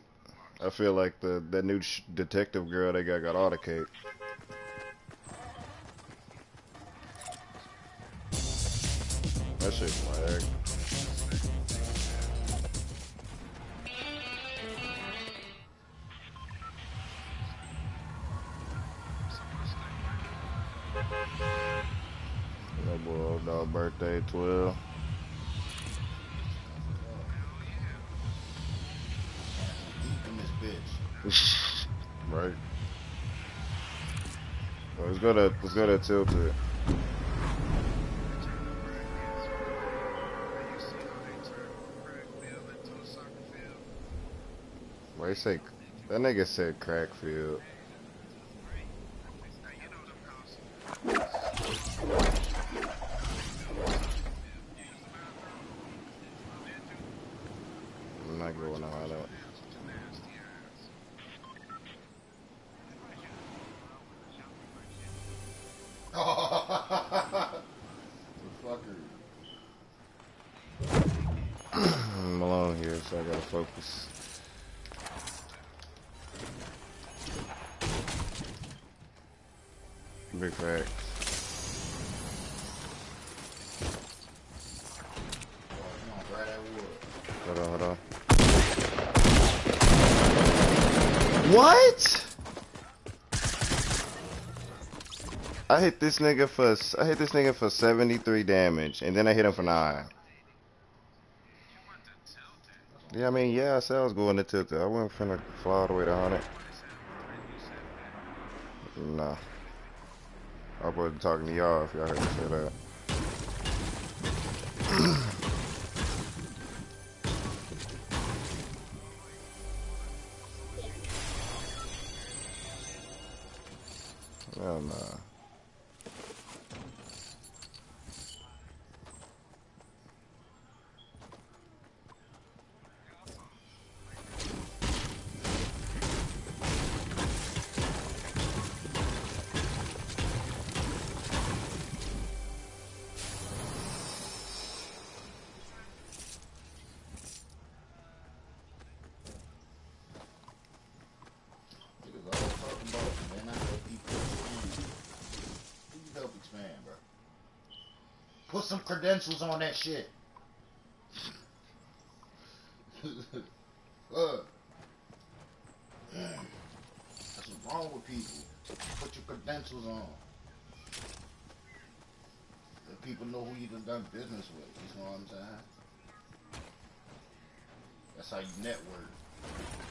I feel like the that new detective girl they got got all the cake. That shit lag. Right. Well, let's go to let's go to tilted. crack field field? Why you say that nigga said crackfield? Now, you know them houses. I'm not going all out. fucker. I'm alone here, so I gotta focus. Big facts. Boy, you wanna grab that What? I hit this nigga for I hit this nigga for 73 damage, and then I hit him for nine. Yeah, I mean, yeah, I said I was going to tilt it. I wasn't finna fly all the way to 100. Nah. I wasn't talking to y'all if y'all heard me say that. Credentials on that shit. Look. That's what's wrong with people. Put your credentials on. Let people know who you done done business with. You know what I'm saying? That's how you network.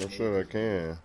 I'm sure I can.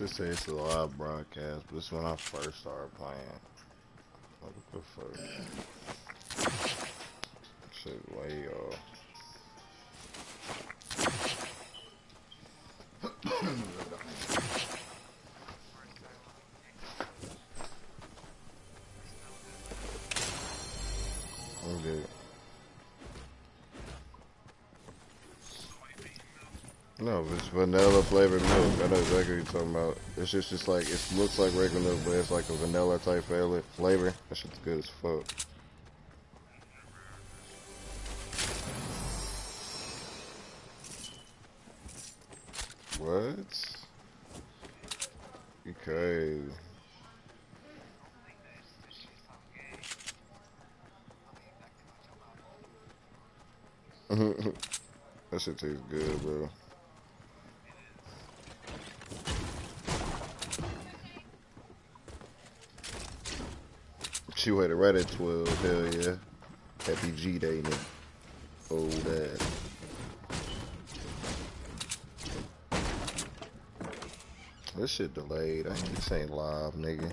Just say it's a live broadcast, but this is when I first started playing. What the fuck? Shit way off. No, it's vanilla flavored milk. I know exactly what you're talking about. It's just, just like, it looks like regular milk, but it's like a vanilla type flavor. That shit's good as fuck. What? Okay. that shit tastes good, bro. right at 12. Hell yeah. Happy G Day, nigga. Oh, that. This shit delayed. I ain't saying live, nigga.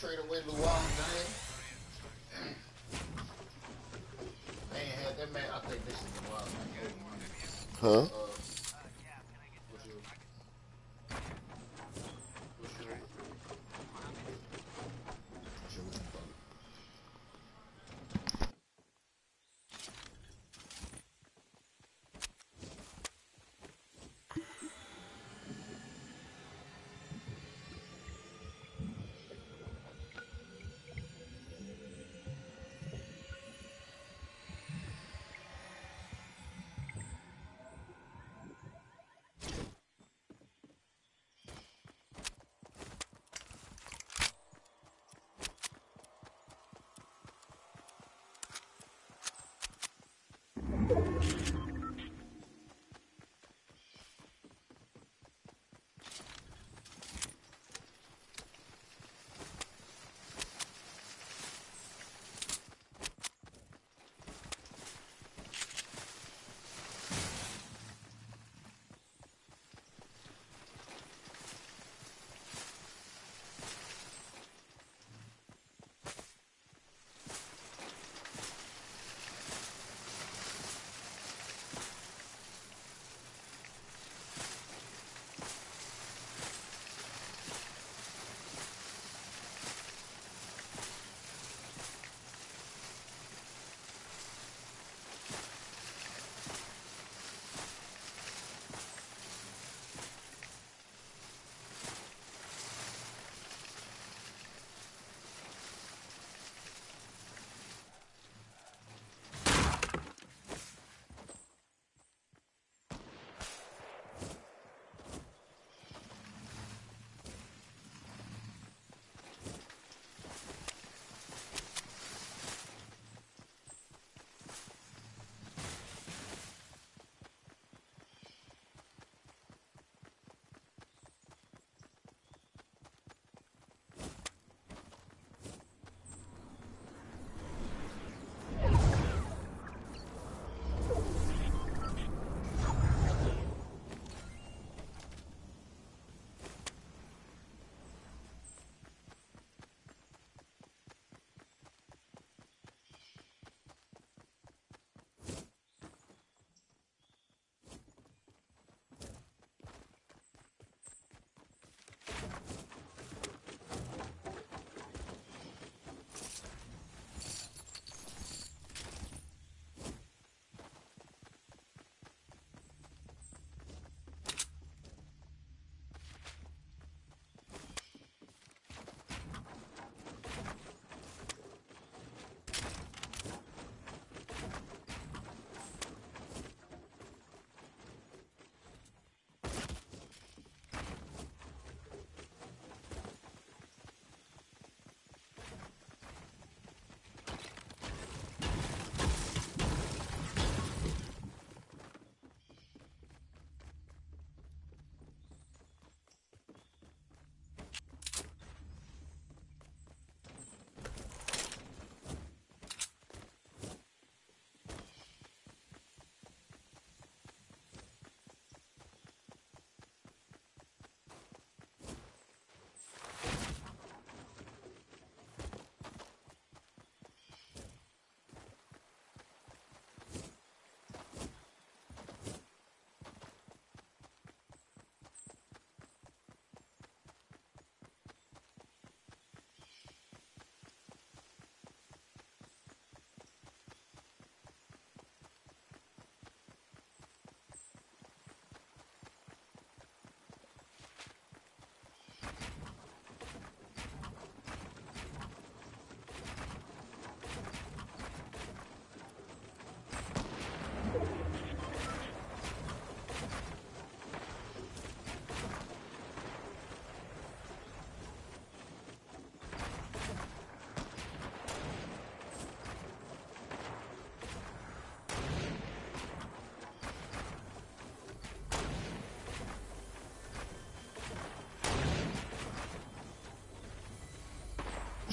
trade away Luau Knight. man that man. I think this is Huh? Uh,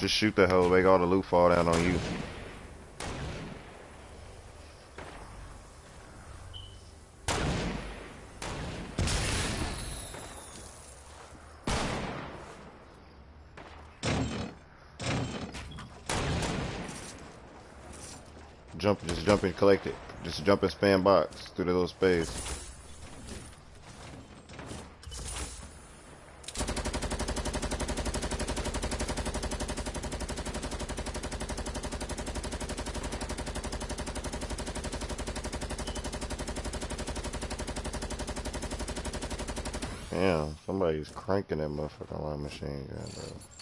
Just shoot the hole, make all the loot fall down on you. Jump, just jump and collect it. Just jump and spam box through the little space. Damn, somebody's cranking that motherfucker on my machine gun, bro.